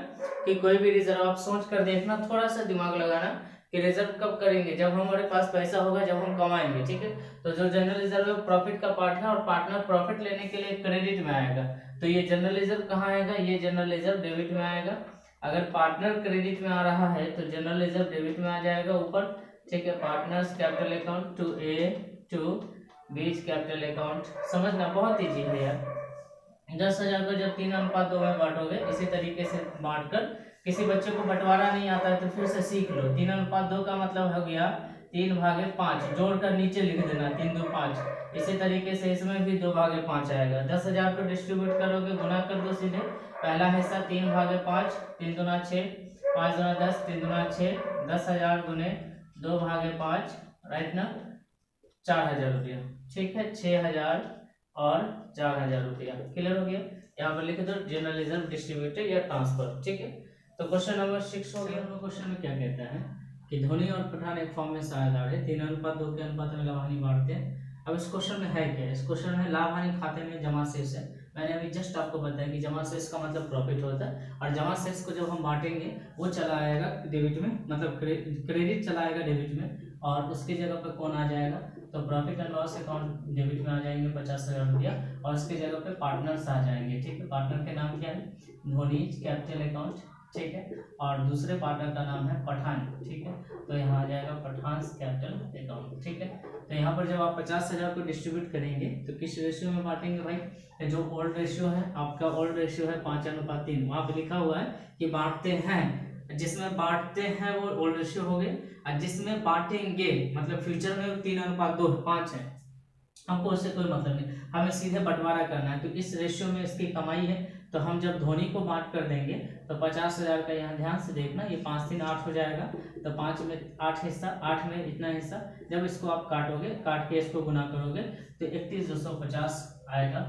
कि कोई भी रिज़र्व आप सोच कर देखना, थोड़ा सा दिमाग लगाना कि रिज़र्व कब करेंगे? जब हमारे पास पैसा होगा, जब हम कमाएँगे, ठीक है? तो जो जनरल रिज़र्व है प्रॉफिट का पार्ट है और पार्टनर प्रॉफिट लेने के लिए क्रेडिट में आएगा। तो ये जनरल रिज़र्व कहाँ आएगा? ये जनरल रिज़र्व डेबिट में आएगा। अगर पार्टनर क्रेडिट में आ रहा है तो जनरल रिज़र्व डेबिट में आ जाएगा ऊपर, ठीक है? Partners capital account to A to beach capital account समझना बहुत ईजी है यार। दस हज़ार को जब तीन अनुपात दो में बांटोगे, इसी तरीके से बांट कर किसी बच्चे को बंटवारा नहीं आता है तो फिर से सीख लो। तीन अनुपात दो का मतलब हो गया तीन भागे पाँच। जोड़कर नीचे लिख देना, तीन दो पाँच। इसी तरीके से इसमें भी दो भागे पाँच आएगा। दस हज़ार को डिस्ट्रीब्यूट करोगे गुना कर दो सीधे। पहला हिस्सा तीन भागे पाँच, तीन दुना छः। पाँच दुना दस, तीन दुना छः। दस हज़ार गुने दो भागे पाँच राइट ना? चार हज़ार रुपया। ठीक है, छः हज़ार और चार हज़ार रुपया। क्लियर हो गया? यहाँ पर लिख दो जर्नलिज्म डिस्ट्रीब्यूटेड या ट्रांसफ़र ठीक है? तो क्वेश्चन नंबर सिक्स हो गया। क्वेश्चन में क्या कहता है कि धोनी और पठान एक फॉर्म में सहायता है। तीन अनुपात, दो के अनुपात में लाभानी बांटते हैं। अब इस क्वेश्चन में है क्या? इस क्वेश्चन में लाभ हानि खाते में जमा शेष है। मैंने अभी जस्ट आपको बताया कि जमा शेष का मतलब प्रॉफिट होता है और जमा शेष को जब हम बांटेंगे, वो चला आएगा डेबिट में मतलब क्रेडिट चला आएगा डेबिट में और उसकी जगह पर कौन आ जाएगा? तो profit and loss account debit में आ जाएँगे, पचास हज़ार रुपया और उसकी जगह पे पार्टनर्स आ जाएँगे। ठीक है पार्टनर के नाम क्या है? Dhoni capital account. ठीक है? और दूसरे पार्टनर का नाम है पठान, ठीक है? तो यहाँ आ जाएगा पठान कैपिटल अकाउंट, ठीक है? तो यहाँ पर जब आप पचास हज़ार को डिस्ट्रीब्यूट करेंगे तो किस रेशियो में बांटेंगे भाई? जो ओल्ड रेशियो है, आपका ओल्ड रेशियो है पाँच अनुपात तीन। वहाँ पे लिखा हुआ है कि बांटते हैं। जिसमें बांटते हैं वो ओल्ड रेशियो हो गए। और जिसमें बांटेंगे मतलब फ्यूचर में तीन अनुपात दो, पाँच है। हमको उससे कोई मतलब नहीं। हमें सीधे बंटवारा करना है। तो इस रेशियो में इसकी कमाई है। तो हम जब धोनी को बांट कर देंगे तो पचास हज़ार का यहाँ ध्यान से देखना, ये पाँच तीन आठ हो जाएगा। तो पाँच में आठ हिस्सा, आठ में इतना हिस्सा। जब इसको आप काटोगे, काट के इसको गुना करोगे तो इकतीस दो सौ पचास आएगा।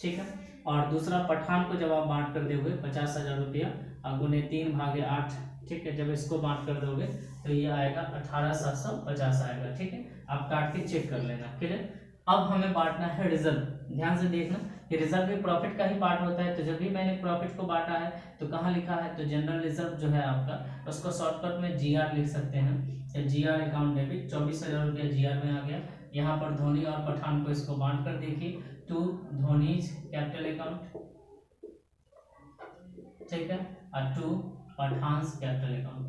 ठीक है? और दूसरा, पठान को जब आप बांट कर दोगे, पचास हज़ार रुपया और गुने तीन भागे आठ, ठीक है? जब इसको बांट कर दोगे तो ये आएगा अठारह सात सौ पचास आएगा, ठीक है? आप काट के चेक कर लेना क्लियर अब हमें बांटना है रिज़र्व ध्यान से देखना रिज़र्व भी प्रॉफिट का ही पार्ट होता है तो जब भी मैंने प्रॉफिट को बांटा है तो कहाँ लिखा है? तो जनरल रिज़र्व जो है आपका, उसको शॉर्टकट में जीआर लिख सकते हैं। या जी अकाउंट डेबिट चौबीस हज़ार रुपया जी में आ गया। यहाँ पर धोनी और पठान को इसको बांट कर देखिए। टू धोनीज कैपिटल अकाउंट ठीक है? और टू पठान कैपिटल अकाउंट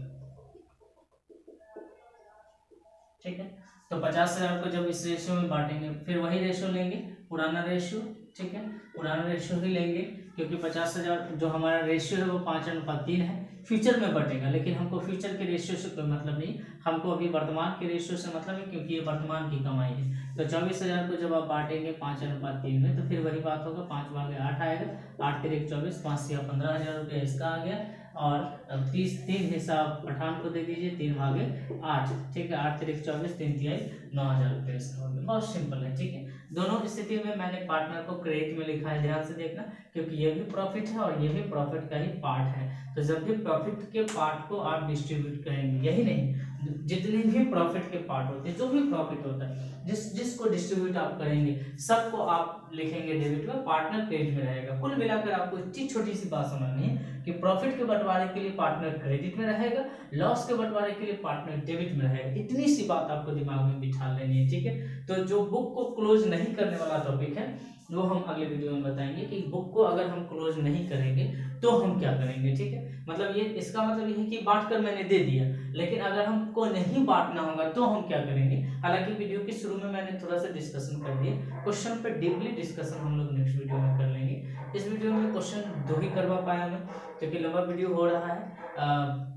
ठीक है? तो पचास हज़ार को जब इस रेशियो में बांटेंगे, फिर वही रेशियो लेंगे, पुराना रेशियो ठीक है? पुराना रेशियो ही लेंगे, क्योंकि पचास हज़ार जो हमारा रेशियो है वो पाँच अनुपात तीन है। फ्यूचर में बढ़ेगा लेकिन हमको फ्यूचर के रेशियो से कोई मतलब नहीं। हमको अभी वर्तमान के रेशियो से मतलब है, क्योंकि ये वर्तमान की कमाई है। तो चौबीस हज़ार को जब आप बांटेंगे पाँच अनुपात तीन में तो फिर वही बात होगा, पाँच भागे आठ आएगा। आठ के एक चौबीस, पाँच से पंद्रह हज़ार रुपया इसका आ गया। और तीस, तीन हिस्सा पठान को दे दीजिए, तीन भागे आठ, ठीक है? आठ तरीक चौबीस, तीन तिहाई नौ हज़ार रुपये इसका हो गया। बहुत सिंपल है, ठीक है? दोनों स्थिति में मैंने पार्टनर को क्रेडिट में लिखा है, ध्यान से देखना, क्योंकि ये भी प्रॉफिट है और ये भी प्रॉफिट का ही पार्ट है। तो जब भी प्रॉफिट के पार्ट को आप डिस्ट्रीब्यूट करेंगे, यही नहीं जितने भी प्रॉफिट के पार्ट होते हैं, जो भी प्रॉफिट होता है, जिस, जिसको डिस्ट्रीब्यूट आप करेंगे, सबको आप लिखेंगे डेबिट में पार्टनर क्रेडिट में रहेगा। कुल मिलाकर आपको इतनी छोटी सी बात समझनी है कि प्रॉफिट के बंटवारे के लिए पार्टनर क्रेडिट में रहेगा लॉस के बंटवारे के लिए पार्टनर डेबिट में रहेगा। इतनी सी बात आपको दिमाग में बिठा लेनी है, ठीक है? तो जो बुक को क्लोज नहीं करने वाला टॉपिक है, वो हम अगले वीडियो में बताएँगे कि बुक को अगर हम क्लोज नहीं करेंगे तो हम क्या करेंगे, ठीक है? मतलब ये, इसका मतलब ये है कि बांट कर मैंने दे दिया, लेकिन अगर हमको नहीं बांटना होगा तो हम क्या करेंगे? हालाँकि वीडियो के शुरू में मैंने थोड़ा सा डिस्कशन कर दिया क्वेश्चन पे डीपली डिस्कशन हम लोग नेक्स्ट वीडियो में कर लेंगे। इस वीडियो में क्वेश्चन दो ही करवा पाया मैं, क्योंकि लंबा वीडियो हो रहा है।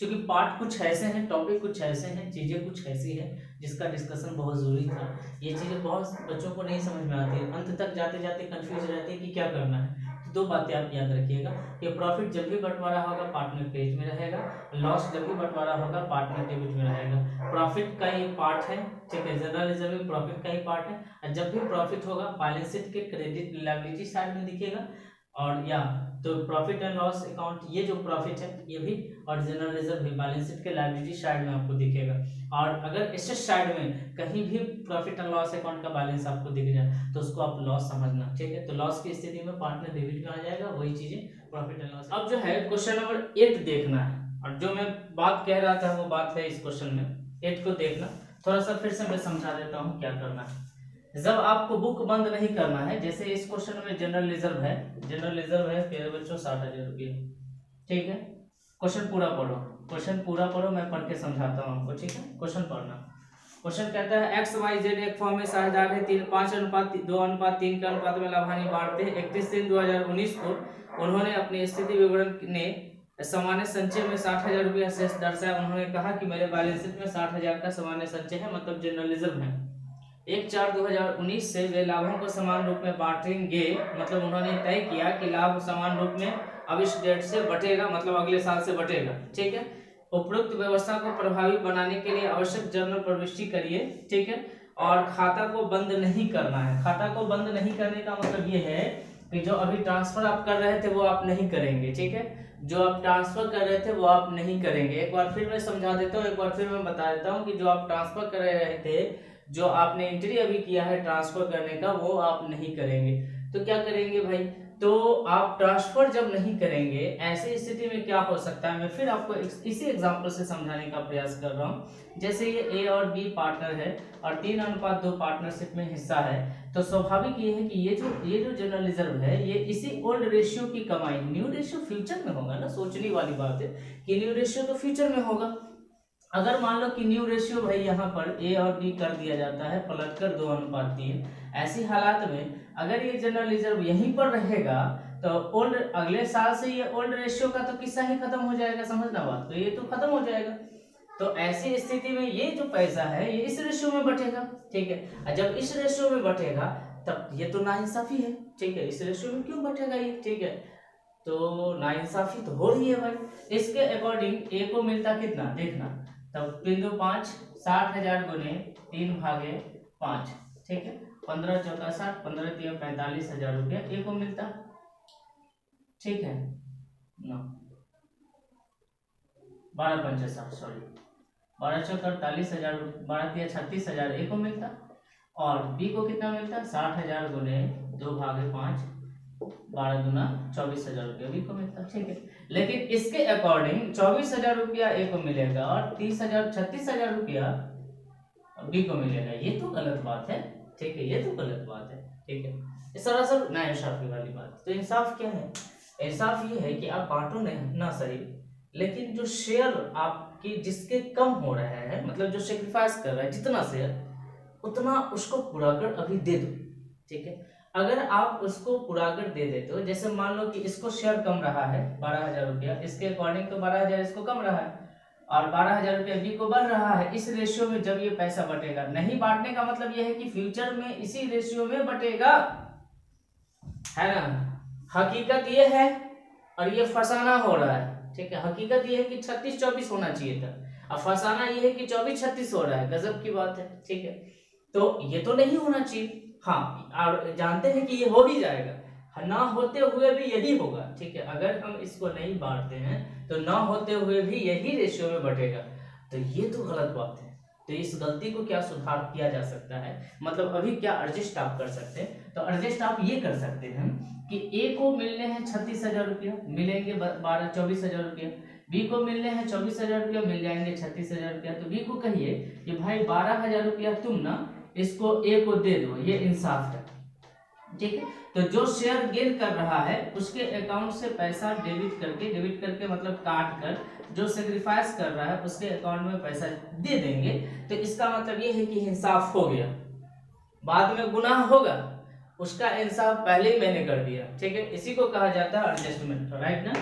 क्योंकि पार्ट कुछ ऐसे हैं टॉपिक कुछ ऐसे हैं, चीज़ें कुछ ऐसी हैं, जिसका डिस्कशन बहुत ज़रूरी था। ये चीज़ें बहुत बच्चों को नहीं समझ में आती है अंत तक जाते जाते कंफ्यूज जाते हैं कि क्या करना है। दो बातें आप याद रखिएगा। कि प्रॉफिट जब भी बंटवारा होगा पार्टनर क्रेडिट में रहेगा। लॉस जब भी बंटवारा होगा पार्टनर डेबिट में रहेगा। प्रॉफिट का ही पार्ट है, ठीक है? जनरल रिज़र्व में प्रॉफिट का ही पार्ट है। जब भी प्रॉफिट होगा बैलेंस शीट के क्रेडिट लाइबिलिटी साइड में दिखेगा। और या तो प्रॉफिट एंड लॉस अकाउंट ये जो प्रॉफिट है, ये भी और जनरल रिज़र्व भी बैलेंस शीट के लाइबिलिटी साइड में आपको दिखेगा। और अगर एसेट साइड में कहीं भी प्रॉफिट एंड लॉस अकाउंट का बैलेंस आपको दिख जाए तो उसको आप लॉस समझना, ठीक है? तो लॉस की स्थिति में पार्टनर डेबिट आ जाएगा, वही चीज़ें प्रॉफिट एंड लॉस अब जो है क्वेश्चन नंबर एट देखना है। और जो मैं बात कह रहा था, वो बात है इस क्वेश्चन में। एट को देखना। थोड़ा सा फिर से मैं समझा देता हूँ क्या करना है। जब आपको बुक बंद नहीं करना है, जैसे इस क्वेश्चन में जनरल रिज़र्व है जनरल रिज़र्व है प्यारे बच्चों साठ हज़ार रुपये। ठीक है? क्वेश्चन पूरा पढ़ो। क्वेश्चन पूरा पढ़ो, मैं पढ़ के समझाता हूँ आपको, ठीक है? क्वेश्चन पढ़ना। क्वेश्चन कहता है एक्स वाई जेड एक फॉर्म में साझेदार है, तीन, पाँच अनुपात, दो अनुपात, तीन के अनुपात में लाभानी बांटते हैं। इकतीस तीन दो हज़ार उन्नीस को उन्होंने अपनी स्थिति विवरण ने सामान्य संचय में साठ हज़ार रुपया शेष दर्शाया। उन्होंने कहा कि मेरे बैलेंस शीट में साठ हज़ार का सामान्य संचय है मतलब रिज़र्व है। एक चार दो हज़ार उन्नीस से वे लाभों को समान रूप में बांटेंगे। मतलब उन्होंने तय किया कि लाभ समान रूप में अब इस डेट से बटेगा मतलब अगले साल से बटेगा। ठीक है? उपरोक्त व्यवस्था को प्रभावी बनाने के लिए आवश्यक जर्नल प्रविष्टि करिए, ठीक है? और खाता को बंद नहीं करना है। खाता को बंद नहीं करने का मतलब ये है कि जो अभी ट्रांसफ़र आप कर रहे थे वो आप नहीं करेंगे, ठीक है? जो आप ट्रांसफ़र कर रहे थे वो आप नहीं करेंगे। एक बार फिर मैं समझा देता हूँ, एक बार फिर मैं बता देता हूँ कि जो आप ट्रांसफ़र कर रहे थे जो आपने एंट्री अभी किया है ट्रांसफ़र करने का, वो आप नहीं करेंगे। तो क्या करेंगे भाई? तो आप ट्रांसफ़र जब नहीं करेंगे, ऐसी स्थिति में क्या हो सकता है? मैं फिर आपको इसी एग्जांपल से समझाने का प्रयास कर रहा हूँ। जैसे ये ए और बी पार्टनर है और तीन अनुपात दो पार्टनरशिप में हिस्सा है तो स्वाभाविक ये है कि ये जो ये जो जनरल रिज़र्व है, ये इसी ओल्ड रेशियो की कमाई न्यू रेशियो फ्यूचर में होगा ना? सोचने वाली बात है कि न्यू रेशियो तो फ्यूचर में होगा। अगर मान लो कि न्यू रेशियो भाई यहाँ पर ए और बी कर दिया जाता है, पलट कर दो अनुपात तीन, ऐसी हालात में अगर ये जनरल रिज़र्व यहीं पर रहेगा तो ओल्ड अगले साल से ये ओल्ड रेशियो का तो किस्सा ही खत्म हो जाएगा समझना बात? तो ये तो खत्म हो जाएगा। तो ऐसी स्थिति में ये जो पैसा है, ये इस रेशियो में बटेगा, ठीक है? जब इस रेशियो में बटेगा, तब ये तो नाइंसाफी है, ठीक है? इस रेशियो में क्यों बटेगा ये, ठीक है? तो नाइंसाफी तो हो रही है भाई। इसके अकॉर्डिंग ए को मिलता कितना? देखना। तब बिंदु पाँच, साठ हज़ार गुने तीन भागे पाँच, ठीक है? पंद्रह चौका साठ, पंद्रह तीन पैंतालीस हज़ार रुपया ए को मिलता, ठीक है? नौ। बारह पंच साठ सॉरी बारह चौका अड़तालीस हज़ार बारह तीन छत्तीस हज़ार ए को मिलता, और बी को कितना मिलता? साठ हज़ार गुने दो भागे पाँच बारह गुना चौबीस हज़ार रुपया बी को मिलता ठीक है। लेकिन इसके अकॉर्डिंग चौबीस हज़ार रुपया ए को मिलेगा और तीस हज़ार छत्तीस हज़ार रुपया बी को मिलेगा। ये तो गलत बात है। ठीक है ये तो गलत बात है। ठीक है। सरासर ना इंसाफी वाली बात। तो इंसाफ क्या है? इंसाफ ये है कि आप बांटो नहीं ना सही। लेकिन जो शेयर आपकी जिसके कम हो रहा है मतलब जो सेक्रीफाइस कर रहा है जितना शेयर उतना उसको पूरा कर अभी दे दो। ठीक है? अगर आप उसको पुरागढ़ दे देते हो, जैसे मान लो कि इसको शेयर कम रहा है, बारह हज़ार रुपया, इसके अकॉर्डिंग तो बारह हज़ार इसको कम रहा है, और बारह हज़ार रुपया बी को बढ़ रहा है, इस रेशियो में जब ये पैसा बटेगा, नहीं बांटने का मतलब यह है कि फ्यूचर में इसी रेशियो में बटेगा। है ना? हकीकत ये है, और ये फसाना हो रहा है, ठीक है? हकीकत ये है कि छत्तीस चौबीस होना चाहिए था। अब फसाना ये है कि चौबीस छत्तीस हो रहा है, गजब की बात है, ठीक है? तो ये तो नहीं होना चाहिए। हाँ और जानते हैं कि ये हो ही जाएगा। ना होते हुए भी यही होगा, ठीक है? अगर हम इसको नहीं बांटते हैं तो ना होते हुए भी यही रेशियो में बढ़ेगा तो ये तो गलत बात है। तो इस गलती को क्या सुधार किया जा सकता है? मतलब अभी क्या एडजस्ट आप कर सकते हैं? तो एडजस्ट आप ये कर सकते हैं कि ए को मिलने हैं छत्तीस हज़ार रुपया, मिलेंगे बारह, चौबीस हज़ार रुपया। बी को मिलने हैं चौबीस हज़ार रुपया, मिल जाएँगे छत्तीस हज़ार रुपया। तो बी को कहिए कि भाई बारह हज़ार रुपया तुम ना इसको ए को दे दो, ये इंसाफ है ठीक है? तो जो शेयर गेन कर रहा है, उसके अकाउंट से पैसा डेबिट करके डेबिट करके मतलब काट कर, जो सेक्रीफाइस कर रहा है, उसके अकाउंट में पैसा दे देंगे। तो इसका मतलब ये है कि इंसाफ हो गया। बाद में गुनाह होगा। उसका इंसाफ पहले ही मैंने कर दिया। ठीक है? इसी को कहा जाता है एडजस्टमेंट राइट ना?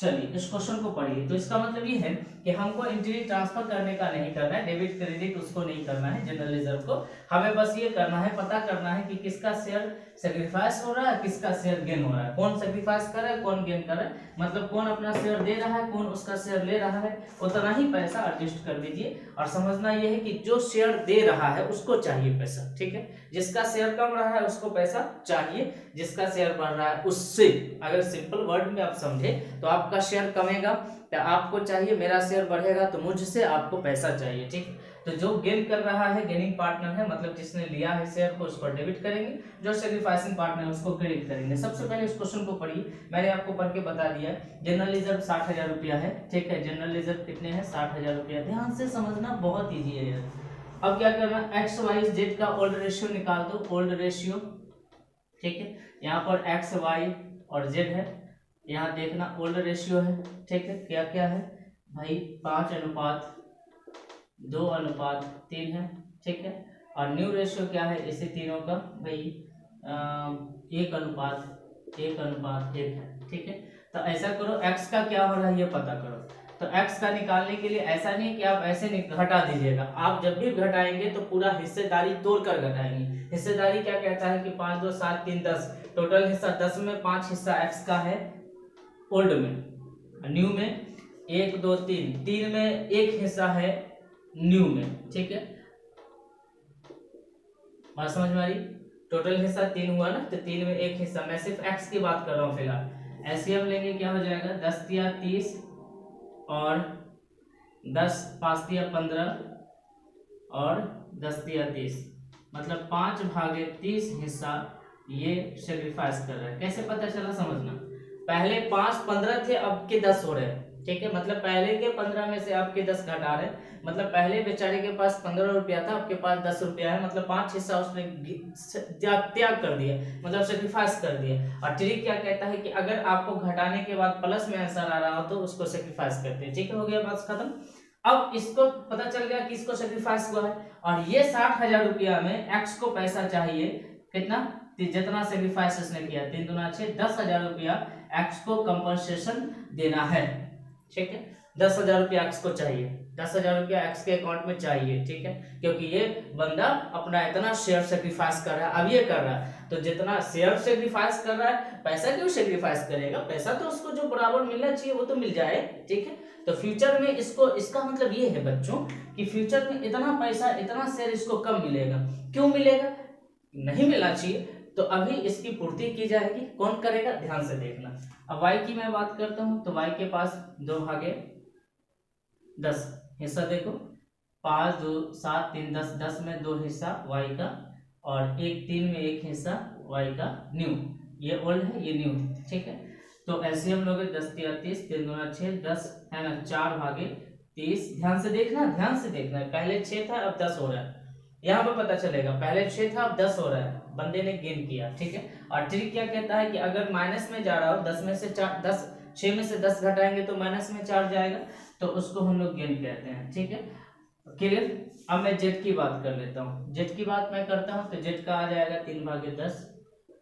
चलिए, इस क्वेश्चन को पढ़िए। तो इसका मतलब ये है कि हमको एंट्री ट्रांसफ़र करने का नहीं करना है डेबिट क्रेडिट उसको नहीं करना है जनरल रिज़र्व को। हमें बस ये करना है, पता करना है कि किसका शेयर सेक्रीफाइस हो रहा है, किसका शेयर गेन हो रहा है? कौन सेक्रीफाइस कर रहा है, कौन गेन कर रहा है? मतलब कौन अपना शेयर दे रहा है, कौन उसका शेयर ले रहा है? उतना ही पैसा एडजस्ट कर दीजिए और समझना यह है कि जो शेयर दे रहा है, उसको चाहिए पैसा, ठीक है? जिसका शेयर कम रहा है, उसको पैसा चाहिए। जिसका शेयर बढ़ रहा है, उससे। अगर सिंपल वर्ड में आप समझे तो आपका शेयर कमेगा तो आपको चाहिए, मेरा शेयर बढ़ेगा तो मुझसे आपको पैसा चाहिए, ठीक है? तो जो गेन कर रहा है गेनिंग पार्टनर है मतलब जिसने लिया है शेयर को, उसको डेबिट करेंगे। जो सेक्रीफाइसिंग पार्टनर है, उसको क्रेडिट करेंगे। सबसे पहले इस क्वेश्चन को पढ़िए। मैंने आपको पढ़ के बता दिया जनरल रिज़र्व साठ हज़ार रुपया है, ठीक है? जनरल रिज़र्व कितने हैं? साठ हज़ार रुपया। ध्यान से समझना बहुत ईजी है यार। अब क्या करना? एक्स वाई जेड का ओल्ड रेशियो निकाल दो। ओल्ड रेशियो ठीक है? यहाँ पर एक्स वाई और जेड है। यहाँ देखना ओल्ड रेशियो है, ठीक है? क्या क्या है? भाई, पाँच अनुपात दो अनुपात तीन है, ठीक है? और न्यू रेशियो क्या है इसे तीनों का? भाई एक अनुपात एक अनुपात एक है, ठीक है? तो ऐसा करो एक्स का क्या हो रहा है ये पता करो। तो x का निकालने के लिए ऐसा नहीं कि आप ऐसे घटा दीजिएगा। आप जब भी घटाएँगे तो पूरा हिस्सेदारी तोड़कर घटाएँगे। हिस्सेदारी क्या कहता है कि पाँच, दो, सात, तीन, दस। टोटल हिस्सा दस में, पाँच हिस्सा x का है ओल्ड में। न्यू में एक, दो, तीन। तीन में एक हिस्सा है न्यू में, ठीक है? बात समझ में आ रही? टोटल हिस्सा तीन हुआ ना तो तीन में एक हिस्सा। मैं सिर्फ़ एक्स की बात कर रहा हूँ फ़िलहाल। ऐसे हम लेंगे, क्या हो जाएगा? दस दिया तीस और दस, पाँच दिया पंद्रह और दस दिया तीस। मतलब पाँच भागे तीस हिस्सा ये सेक्रीफाइस कर रहा है। कैसे पता चला समझना? पहले पाँच पंद्रह थे, अब के दस हो रहे हैं। ठीक है? मतलब पहले के पंद्रह में से आपके दस घटा रहे मतलब पहले बेचारे के पास पंद्रह रुपया था, आपके पास दस रुपया है। मतलब पाँच हिस्सा उसने त्याग कर दिया मतलब सेक्रीफाइस कर दिया। और ट्रिक क्या कहता है कि अगर आपको घटाने के बाद प्लस में आंसर आ रहा हो तो उसको सेक्रीफाइस करते हैं। ठीक है, हो गया बात खत्म। अब इसको पता चल गया कि इसको सेक्रीफाइस हुआ है। और ये साठ हज़ार रुपया में एक्स को पैसा चाहिए, कितना? जितना सेक्रीफाइस उसने किया, तीन दुना छह, दस हज़ार रुपया एक्स को कंपनसेशन देना है। ठीक है? दस हज़ार रुपया एक्स को चाहिए। दस हज़ार रुपया एक्स के अकाउंट में चाहिए, ठीक है? क्योंकि ये बंदा अपना इतना शेयर सेक्रीफाइस कर रहा है, अब ये कर रहा है। तो जितना शेयर सेक्रीफाइस कर रहा है, पैसा क्यों सेक्रीफाइस करेगा? पैसा तो उसको जो बराबर मिलना चाहिए, वो तो मिल जाए, ठीक है? तो फ्यूचर में इसको, इसका मतलब ये है बच्चों, कि फ्यूचर में इतना पैसा, इतना शेयर इसको कम मिलेगा। क्यों मिलेगा? नहीं मिलना चाहिए। तो अभी इसकी पूर्ति की जाएगी। कौन करेगा? ध्यान से देखना। अब वाई की मैं बात करता हूँ तो वाई के पास दो भागे दस। हिस्सा देखो। पाँच, दो, सात, तीन, दस। दस में दो हिस्सा वाई का और एक, तीन में एक हिस्सा वाई का न्यू ये ओल्ड है, ये न्यू ठीक है? तो ऐसे हम लोग दस तीस, तीन दो छः, दस है ना, चार भागे तीस। ध्यान से देखना, ध्यान से देखना। पहले छह था, अब दस हो रहा है। यहाँ पर पता चलेगा, पहले छह था, अब दस हो रहा है। बंदे ने गेन किया, ठीक है? और ट्रिक क्या कहता है कि अगर माइनस में जा रहा हो, दस में से चार, दस, छह में से दस घटाएँगे तो माइनस में चार जाएगा तो उसको हम लोग गेन कहते हैं, ठीक है? क्लियर अब मैं जेट की बात कर लेता हूँ। जेट की बात मैं करता हूँ तो जेट का आ जाएगा तीन भागे दस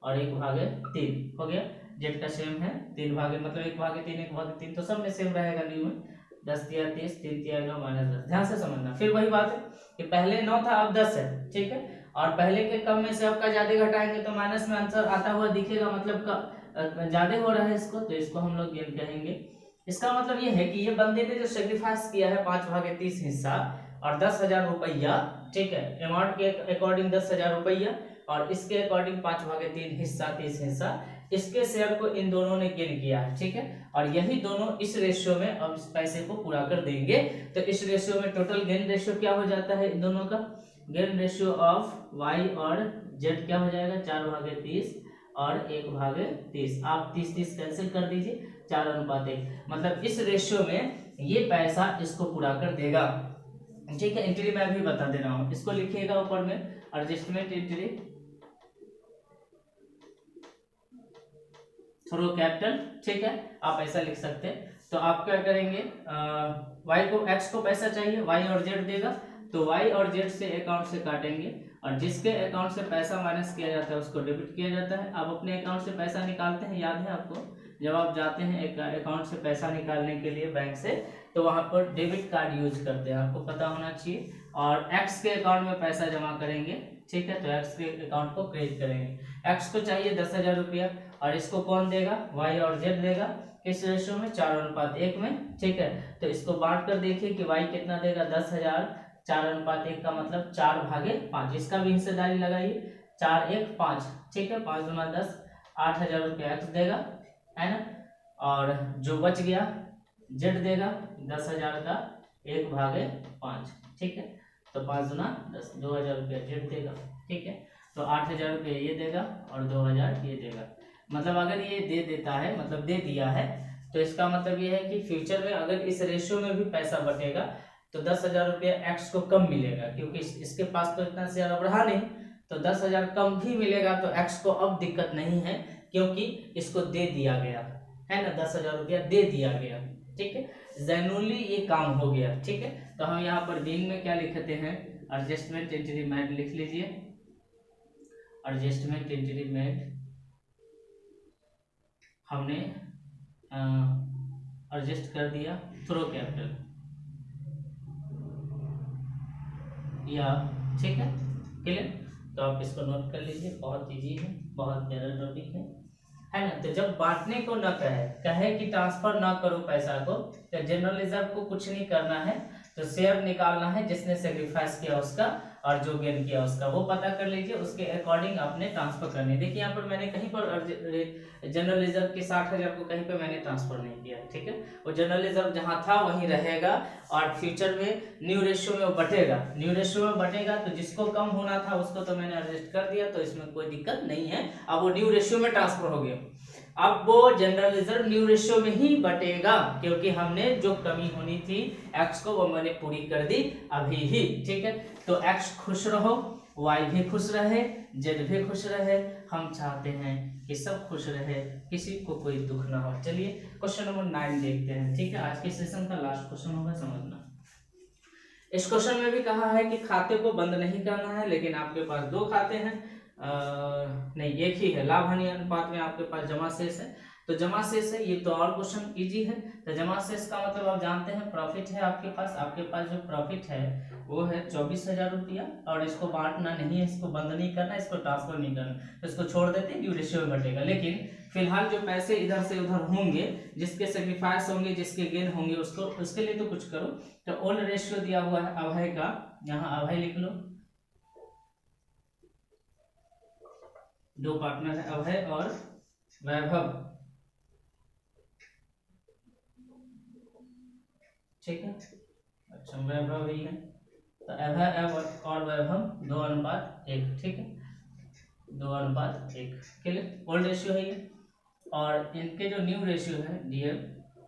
और एक भागे तीन, हो गया? जेट का सेम है, तीन भागे मतलब एक भागे तीन, एक भागे तीन तो सब में सेम रहेगा न्यू में। दस दिया तीस, तीन दिया नौ, माइनस दस। ध्यान से समझना। फिर वही बात है कि पहले नौ था, अब दस है, ठीक है? और पहले के कम में से आपका ज़्यादा घटाएँगे तो माइनस में आंसर आता हुआ दिखेगा मतलब ज़्यादा हो रहा है इसको तो इसको हम लोग गेन कहेंगे। इसका मतलब ये है कि ये बंदे ने जो सेक्रीफाइस किया है पाँच भागे तीस हिस्सा, और दस हज़ार रुपया, ठीक है अमाउंट के अकॉर्डिंग दस हज़ार रुपया, और इसके अकॉर्डिंग पाँच भागे तीन हिस्सा, तीस हिस्सा, इसके शेयर को इन दोनों ने गेन किया है, ठीक है? और यही दोनों इस रेशियो में अब इस पैसे को पूरा कर देंगे तो इस रेशियो में टोटल गेन रेशियो क्या हो जाता है इन दोनों का? गेन रेशियो ऑफ़ वाई और जेड क्या हो जाएगा? चार भागे तीस और एक भागे तीस। आप तीस तीस कैंसिल कर दीजिए, चार अनुपात एक। मतलब इस रेशियो में ये पैसा इसको पूरा कर देगा। ठीक है एंट्री मैं भी बता दे रहा हूँ। इसको लिखिएगा ऊपर में एडजस्टमेंट एंट्री थ्रो कैपिटल ठीक है? आप ऐसा लिख सकते हैं। तो आप क्या करेंगे? वाई को एक्स को पैसा चाहिए वाई और जेड देगा। तो वाई और जेड से अकाउंट से काटेंगे और जिसके अकाउंट से पैसा माइनस किया जाता है, उसको डेबिट किया जाता है। आप अपने अकाउंट से पैसा निकालते हैं, याद है आपको? जब आप जाते हैं अकाउंट से पैसा निकालने के लिए बैंक से तो वहाँ पर डेबिट कार्ड यूज़ करते हैं। आपको पता होना चाहिए। और एक्स के अकाउंट में पैसा जमा करेंगे, ठीक है? तो एक्स के अकाउंट को क्रेडिट करेंगे। एक्स को चाहिए दस हज़ार रुपया, और इसको कौन देगा? वाई और जेड देगा। किस रेशो में? चार अनुपात एक में, ठीक है? तो इसको बांट कर देखिए कि वाई कितना देगा? दस हज़ार। चार अनुपात एक का मतलब चार भागे पाँच इसका भी हिस्सेदारी लगाइए, चार एक पाँच, ठीक है? पाँच गुना दस, आठ हज़ार रुपया एक्स देगा, है ना? और जो बच गया जेड देगा, दस हज़ार का एक भागे पाँच, ठीक है? तो पाँच दुना दस, दो हज़ार रुपया जेड देगा, ठीक है? तो आठ हज़ार रुपया ये देगा और दो हज़ार ये देगा। मतलब अगर ये दे देता है मतलब दे दिया है तो इसका मतलब ये है कि फ्यूचर में अगर इस रेशियो में भी पैसा बटेगा तो दस हज़ार रुपया एक्स को कम मिलेगा क्योंकि इस, इसके पास तो इतना शेयर अब रहा नहीं। तो दस हज़ार कम भी मिलेगा तो एक्स को अब दिक्कत नहीं है क्योंकि इसको दे दिया गया। है ना? दस हज़ार रुपया दे दिया गया। ठीक है? जेनुअली ये काम हो गया। ठीक है? तो हम यहाँ पर बिंग में क्या लिखते हैं? एडजस्टमेंट इंटीरीमेंट लिख लीजिए। एडजस्टमेंट इंटीरीमेंट हमने एडजस्ट कर दिया। थ्रो कैपिटल या, ठीक है? क्लियर तो आप इसको नोट कर लीजिए, बहुत ईजी है, बहुत जनरल टॉपिक है। है ना? तो जब बांटने को ना कहे कहे कि ट्रांसफ़र ना करो पैसा को तो जनरल रिज़र्व को कुछ नहीं करना है तो शेयर निकालना है जिसने सेक्रीफाइस किया उसका। और जो गेन किया उसका, वो पता कर लीजिए, उसके अकॉर्डिंग आपने ट्रांसफ़र करनी देखिए, यहाँ पर मैंने कहीं पर जनरल रिज़र्व के साठ हज़ार को कहीं पर मैंने ट्रांसफ़र नहीं किया, ठीक है? वो जनरल रिज़र्व जहाँ था, वहीं रहेगा और फ्यूचर में न्यू रेशियो में बटेगा। न्यू रेशियो में बटेगा तो जिसको कम होना था, उसको तो मैंने एडजस्ट कर दिया तो इसमें कोई दिक्कत नहीं है। अब वो न्यू रेशियो में ट्रांसफ़र हो गया। अब वो जनरल रिज़र्व न्यू रेशियो में ही बटेगा, क्योंकि हमने जो कमी होनी थी एक्स को वो मैंने पूरी कर दी, अभी ही, ठीक है? तो एक्स खुश रहो वाई भी खुश रहे जेड भी खुश रहे। हम चाहते हैं कि सब खुश रहे किसी को कोई दुख ना हो। चलिए क्वेश्चन नंबर नाइन देखते हैं। ठीक है आज के सेशन का लास्ट क्वेश्चन होगा समझना। इस क्वेश्चन में भी कहा है कि खाते को बंद नहीं करना है लेकिन आपके पास दो खाते हैं। आ, नहीं एक ही है। लाभ हानि अनुपात में आपके पास जमा शेष है। तो जमा शेष है, ये तो और क्वेश्चन इजी है। तो जमा शेष का मतलब आप जानते हैं प्रॉफिट है आपके पास आपके पास जो प्रॉफिट है, वो है चौबीस हज़ार रुपया। और इसको बांटना नहीं है, इसको बंद नहीं करना, इसको ट्रांसफ़र नहीं करना। तो इसको छोड़ देते रेशियो में घटेगा लेकिन फ़िलहाल जो पैसे इधर से उधर होंगे, जिसके सेक्रीफाइस होंगे, जिसके गेन होंगे, उसको, उसके लिए तो कुछ करो। तो ओल्ड रेशियो दिया हुआ है अभय का। यहाँ अभय लिख लो। दो पार्टनर है अभय और वैभव। ठीक है? अच्छा वैभव ही है। तो अभय और वैभव, दो अनुपात एक, ठीक है? दो अनुपात एक क्लियर ओल्ड रेशियो है ये। और इनके जो न्यू रेशियो है डीएल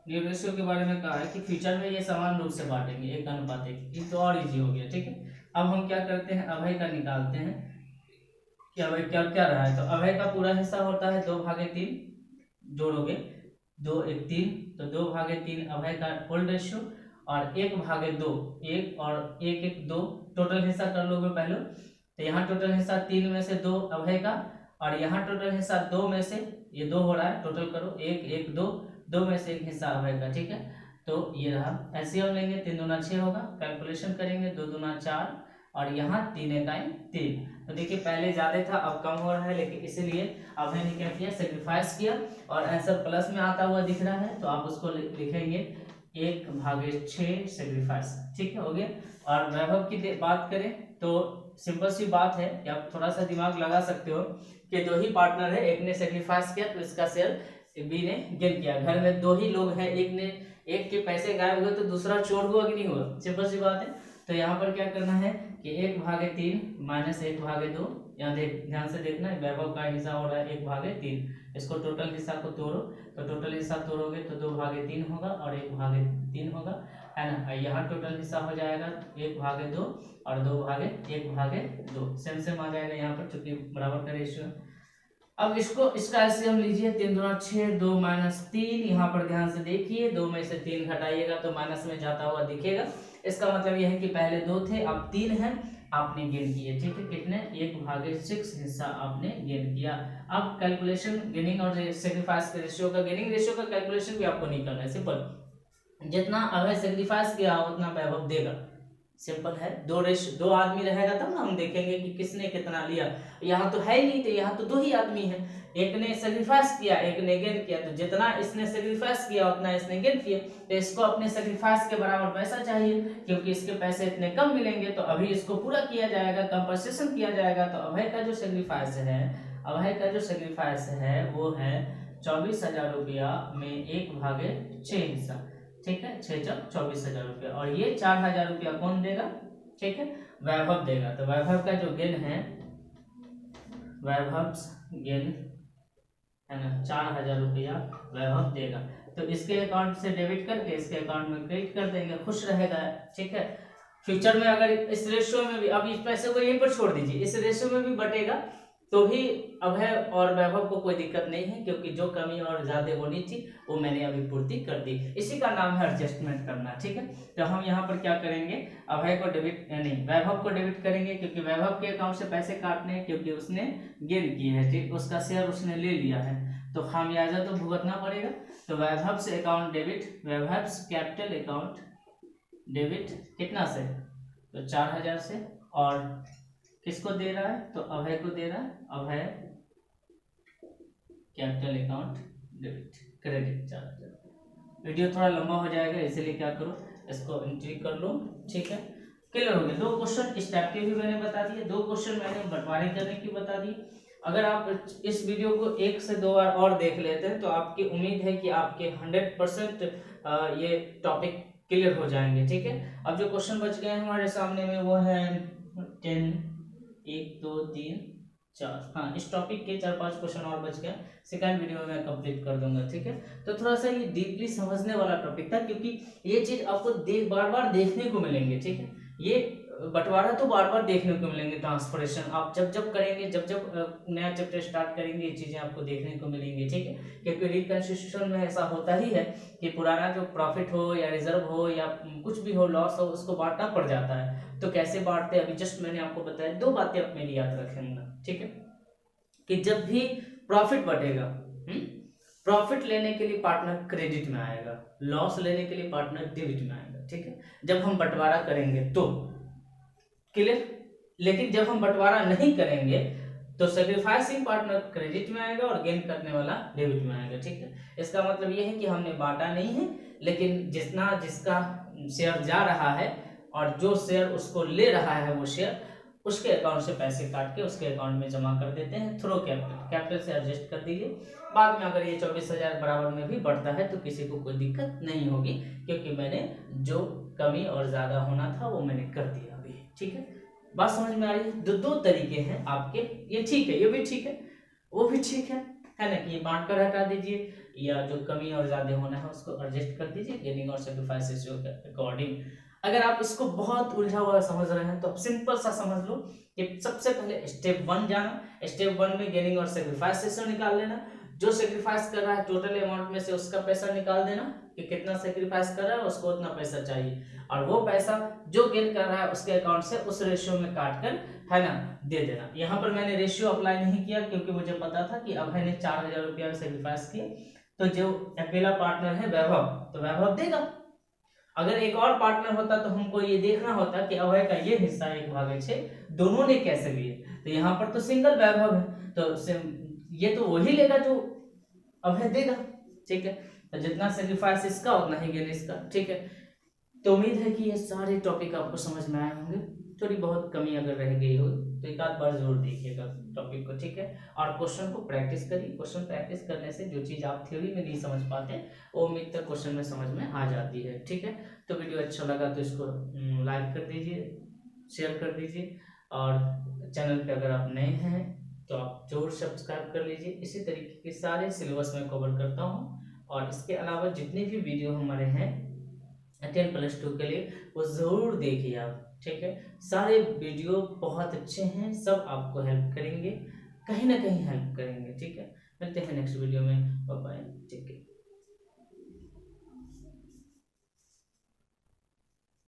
न्यू रेशियो के बारे में कहा है कि फ्यूचर में ये समान रूप से बांटेंगे, एक अनुपात एक। ये तो और इजी हो गया, ठीक है? अब हम क्या करते हैं? अभय का निकालते हैं कि अभय क्या क्या रहा है? तो अभय का पूरा हिस्सा होता है दो भागे तीन, जोड़ोगे। दो एक तीन तो दो भागे तीन अभय का ओल्ड रेशियो और एक भागे दो, एक और एक एक दो टोटल हिस्सा कर लोगे पहले। तो यहाँ टोटल हिस्सा तीन में से दो अभय का और यहाँ टोटल हिस्सा दो में से ये दो हो रहा है टोटल करो, एक एक, दो दो में से एक हिस्सा अभय का ठीक है? तो ये रहा ऐसे हम लेंगे, तीन दुना छः होगा कैलकुलेशन करेंगे, दो दुना चार, और यहाँ तीन इकाई तीन। तो देखिए, पहले ज़्यादा था, अब कम हो रहा है, लेकिन इसीलिए मैंने क्या किया सेक्रीफाइस किया, और आंसर प्लस में आता हुआ दिख रहा है तो आप उसको लिखेंगे। एक भागे छ ठीक है, हो गया? और वैभव की बात करें तो सिंपल सी बात है, कि आप थोड़ा सा दिमाग लगा सकते हो कि दो ही पार्टनर है, एक ने सेक्रीफाइस किया तो इसका शेयर बी ने गेन किया। घर में दो ही लोग हैं, एक ने एक के पैसे गायब हुए तो दूसरा चोर हुआ कि नहीं हुआ? सिंपल सी बात है। तो यहाँ पर क्या करना है कि एक भागे तीन माइनस एक भागे दो यहाँ देख, ध्यान से देखना वैभव का हिस्सा हो रहा है, एक भागे तीन। इसको टोटल हिस्सा को तोड़ो। तो टोटल हिस्सा तोड़ोगे तो दो भागे तीन होगा और एक भागे तीन होगा, है ना? यहाँ टोटल हिस्सा हो जाएगा, एक भागे दो और दो भागे, एक भागे दो। सेम सेम आ जाएगा यहाँ पर, चूँकि बराबर का रेशियो अब इसको, इसका एलसीएम लीजिए, तीन दो छः दो माइनस तीन। यहाँ पर ध्यान से देखिए, दो में से तीन घटाइएगा तो माइनस में जाता हुआ दिखेगा। इसका मतलब यह है कि पहले दो थे, अब तीन है। आपने गेन किए ठीक है? कितने? एक भागे सिक्स हिस्सा आपने गेन किया। अब कैलकुलेशन गेनिंग और सेक्रीफाइस के रेशियो का गेनिंग रेशियो का कैलकुलेशन भी आपको नहीं करना है सिंपल जितना अगर सेक्रीफाइस किया उतना वैभव देगा। सिंपल है। दो रेश दो आदमी रहेगा तब ना हम देखेंगे कि किसने कितना लिया। यहाँ तो है ही नहीं तो यहाँ तो दो ही आदमी है। एक ने सेक्रीफाइस किया, एक ने गेन किया। तो जितना इसने सेक्रीफाइस किया, उतना इसने गेन किया। तो इसको अपने सेक्रीफाइस के बराबर पैसा चाहिए, क्योंकि इसके पैसे इतने कम मिलेंगे तो अभी इसको पूरा किया जाएगा कंपनसेशन किया जाएगा। तो अभय का जो सेक्रीफाइस है, अभय का जो सेक्रीफाइस है, वो है चौबीस हज़ार रुपया में एक भागे छह हिस्सा। ठीक है? छह जब चौबीस हज़ार रुपया। और ये चार हज़ार रुपया कौन देगा? ठीक है? वैभव देगा। तो वैभव का जो गेन है, वैभव गेन है ना, चार हज़ार रुपया वैभव देगा। तो इसके अकाउंट से डेबिट करके, इसके अकाउंट में क्रेडिट कर देंगे, खुश रहेगा, ठीक है? फ्यूचर में अगर इस रेशियो में भी, अब इस पैसे को यहीं पर छोड़ दीजिए, इस रेशियो में भी बटेगा तो भी अभय और वैभव को कोई दिक्कत नहीं है, क्योंकि जो कमी और ज़्यादा होनी थी, वो मैंने अभी पूर्ति कर दी। इसी का नाम है एडजस्टमेंट करना, ठीक है? तो हम यहाँ पर क्या करेंगे? अभय को डेबिट नहीं, वैभव को डेबिट करेंगे, क्योंकि वैभव के अकाउंट से पैसे काटने हैं, क्योंकि उसने गेन किए है, ठीक? उसका शेयर उसने ले लिया है। तो खामियाजा तो भुगतना पड़ेगा। तो वैभव से account debit Vaibhav capital account debit कितना से? तो चार हज़ार से, और किसको दे रहा है? तो अभय को दे रहा है। Abhay capital account debit credit चार हज़ार वीडियो थोड़ा लंबा हो जाएगा, इसीलिए क्या करो? इसको एंट्री कर लो, ठीक है? क्लियर हो गया। दो क्वेश्चन इस टाइप के भी मैंने बता दिए। दो क्वेश्चन मैंने बंटवारे करने की बता दी अगर आप इस वीडियो को एक से दो बार और देख लेते हैं तो आपकी उम्मीद है कि आपके हंड्रेड परसेंट ये टॉपिक क्लियर हो जाएँगे, ठीक है? अब जो क्वेश्चन बच गए हैं हमारे सामने में, वो है टेन एक, दो, तीन, चार। हाँ इस टॉपिक के चार, पाँच क्वेश्चन और बच गए। सेकंड वीडियो में कंप्लीट कर दूँगा, ठीक है? तो थोड़ा सा ये डीपली समझने वाला टॉपिक था, क्योंकि ये चीज़ आपको देख बार बार देखने को मिलेंगे, ठीक है? ये बंटवारा तो बार बार देखने को मिलेंगे ट्रांसफॉर्मेशन आप जब जब करेंगे जब जब नया चैप्टर स्टार्ट करेंगे ये चीज़ें आपको देखने को मिलेंगी ठीक है? क्योंकि रिकन्स्टिट्यूशन में ऐसा होता ही है कि पुराना जो प्रॉफिट हो या रिज़र्व हो या कुछ भी हो लॉस हो उसको बांटना पड़ जाता है। तो कैसे बांटते अभी जस्ट मैंने आपको बताया दो बातें आप मेरी याद रखेंगे ठीक है? कि जब भी प्रॉफिट बढ़ेगा प्रॉफिट हम्म, लेने के लिए पार्टनर क्रेडिट में आएगा लॉस लेने के लिए पार्टनर डेबिट में आएगा ठीक है? जब हम बंटवारा करेंगे तो क्लियर? लेकिन जब हम बंटवारा नहीं करेंगे तो सेक्रीफाइसिंग पार्टनर क्रेडिट में आएगा और गेन करने वाला डेबिट में आएगा, ठीक है? इसका मतलब ये है कि हमने बांटा नहीं है, लेकिन जितना जिसका शेयर जा रहा है और जो शेयर उसको ले रहा है वो शेयर उसके अकाउंट से पैसे काट के उसके अकाउंट में जमा कर देते हैं थ्रो कैपिटल कैपिटल से एडजस्ट कर दीजिए। बाद में अगर ये चौबीस हज़ार बराबर में भी बढ़ता है तो किसी को कोई दिक्कत नहीं होगी, क्योंकि मैंने जो कमी और ज़्यादा होना था, वो मैंने कर दिया। ठीक है? बात समझ में आ रही है? दो दो तरीके हैं आपके, ये ठीक है, ये भी ठीक है, वो भी ठीक है है ना कि ये बांट कर हटा दीजिए, या जो कमी और ज़्यादा होना है उसको एडजस्ट कर दीजिए गेनिंग और सेक्रीफाइस अकॉर्डिंग अगर आप इसको बहुत उलझा हुआ समझ रहे हैं तो आप सिंपल सा समझ लो कि सबसे पहले स्टेप वन जाना स्टेप वन में गेनिंग और सेक्रीफाइस निकाल लेना जो सेक्रीफाइस कर रहा है टोटल अमाउंट में से उसका पैसा निकाल देना कि कितना सेक्रीफाइस कर रहा है, उसको उतना पैसा चाहिए। और वो पैसा जो गेन कर रहा है, उसके अकाउंट से उस रेशियो में काट कर है ना, दे देना। यहाँ पर मैंने रेशियो अप्लाई नहीं किया क्योंकि मुझे पता था कि अभय ने चार हज़ार रुपया सेक्रीफाइस किया। तो जो अकेला पार्टनर है, वैभव तो वैभव देगा। अगर एक और पार्टनर होता तो हमको ये देखना होता कि अभय का ये हिस्सा एक भाग दोनों ने कैसे लिए? तो यहाँ पर तो सिंगल वैभव है। तो ये तो वही लेगा जो अभय देगा। ठीक है? तो जितना सेक्रीफाइस इसका उतना ही गेन इसका। ठीक है? तो उम्मीद है कि ये सारे टॉपिक आपको समझ में आए होंगे। थोड़ी बहुत कमी अगर रह गई हो तो एक आध बार ज़रूर देखिएगा टॉपिक को ठीक है? और क्वेश्चन को प्रैक्टिस करिए। क्वेश्चन प्रैक्टिस करने से जो चीज़ आप थ्योरी में नहीं समझ पाते वो उम्मीद तक क्वेश्चन में समझ में आ जाती है ठीक है? तो वीडियो अच्छा लगा तो इसको लाइक हम्म, कर दीजिए शेयर कर दीजिए। और चैनल पे अगर आप नए हैं तो आप ज़रूर सब्सक्राइब कर लीजिए। इसी तरीके के सारे सिलेबस में कवर करता हूँ। और इसके अलावा जितने भी वीडियो हमारे हैं टेन प्लस टू के लिए, वो ज़रूर देखिए आप, ठीक है? सारे वीडियो बहुत अच्छे हैं, सब आपको हेल्प करेंगे, कहीं ना कहीं हेल्प करेंगे, ठीक है? मिलते हैं नेक्स्ट वीडियो में। बाय ठीक है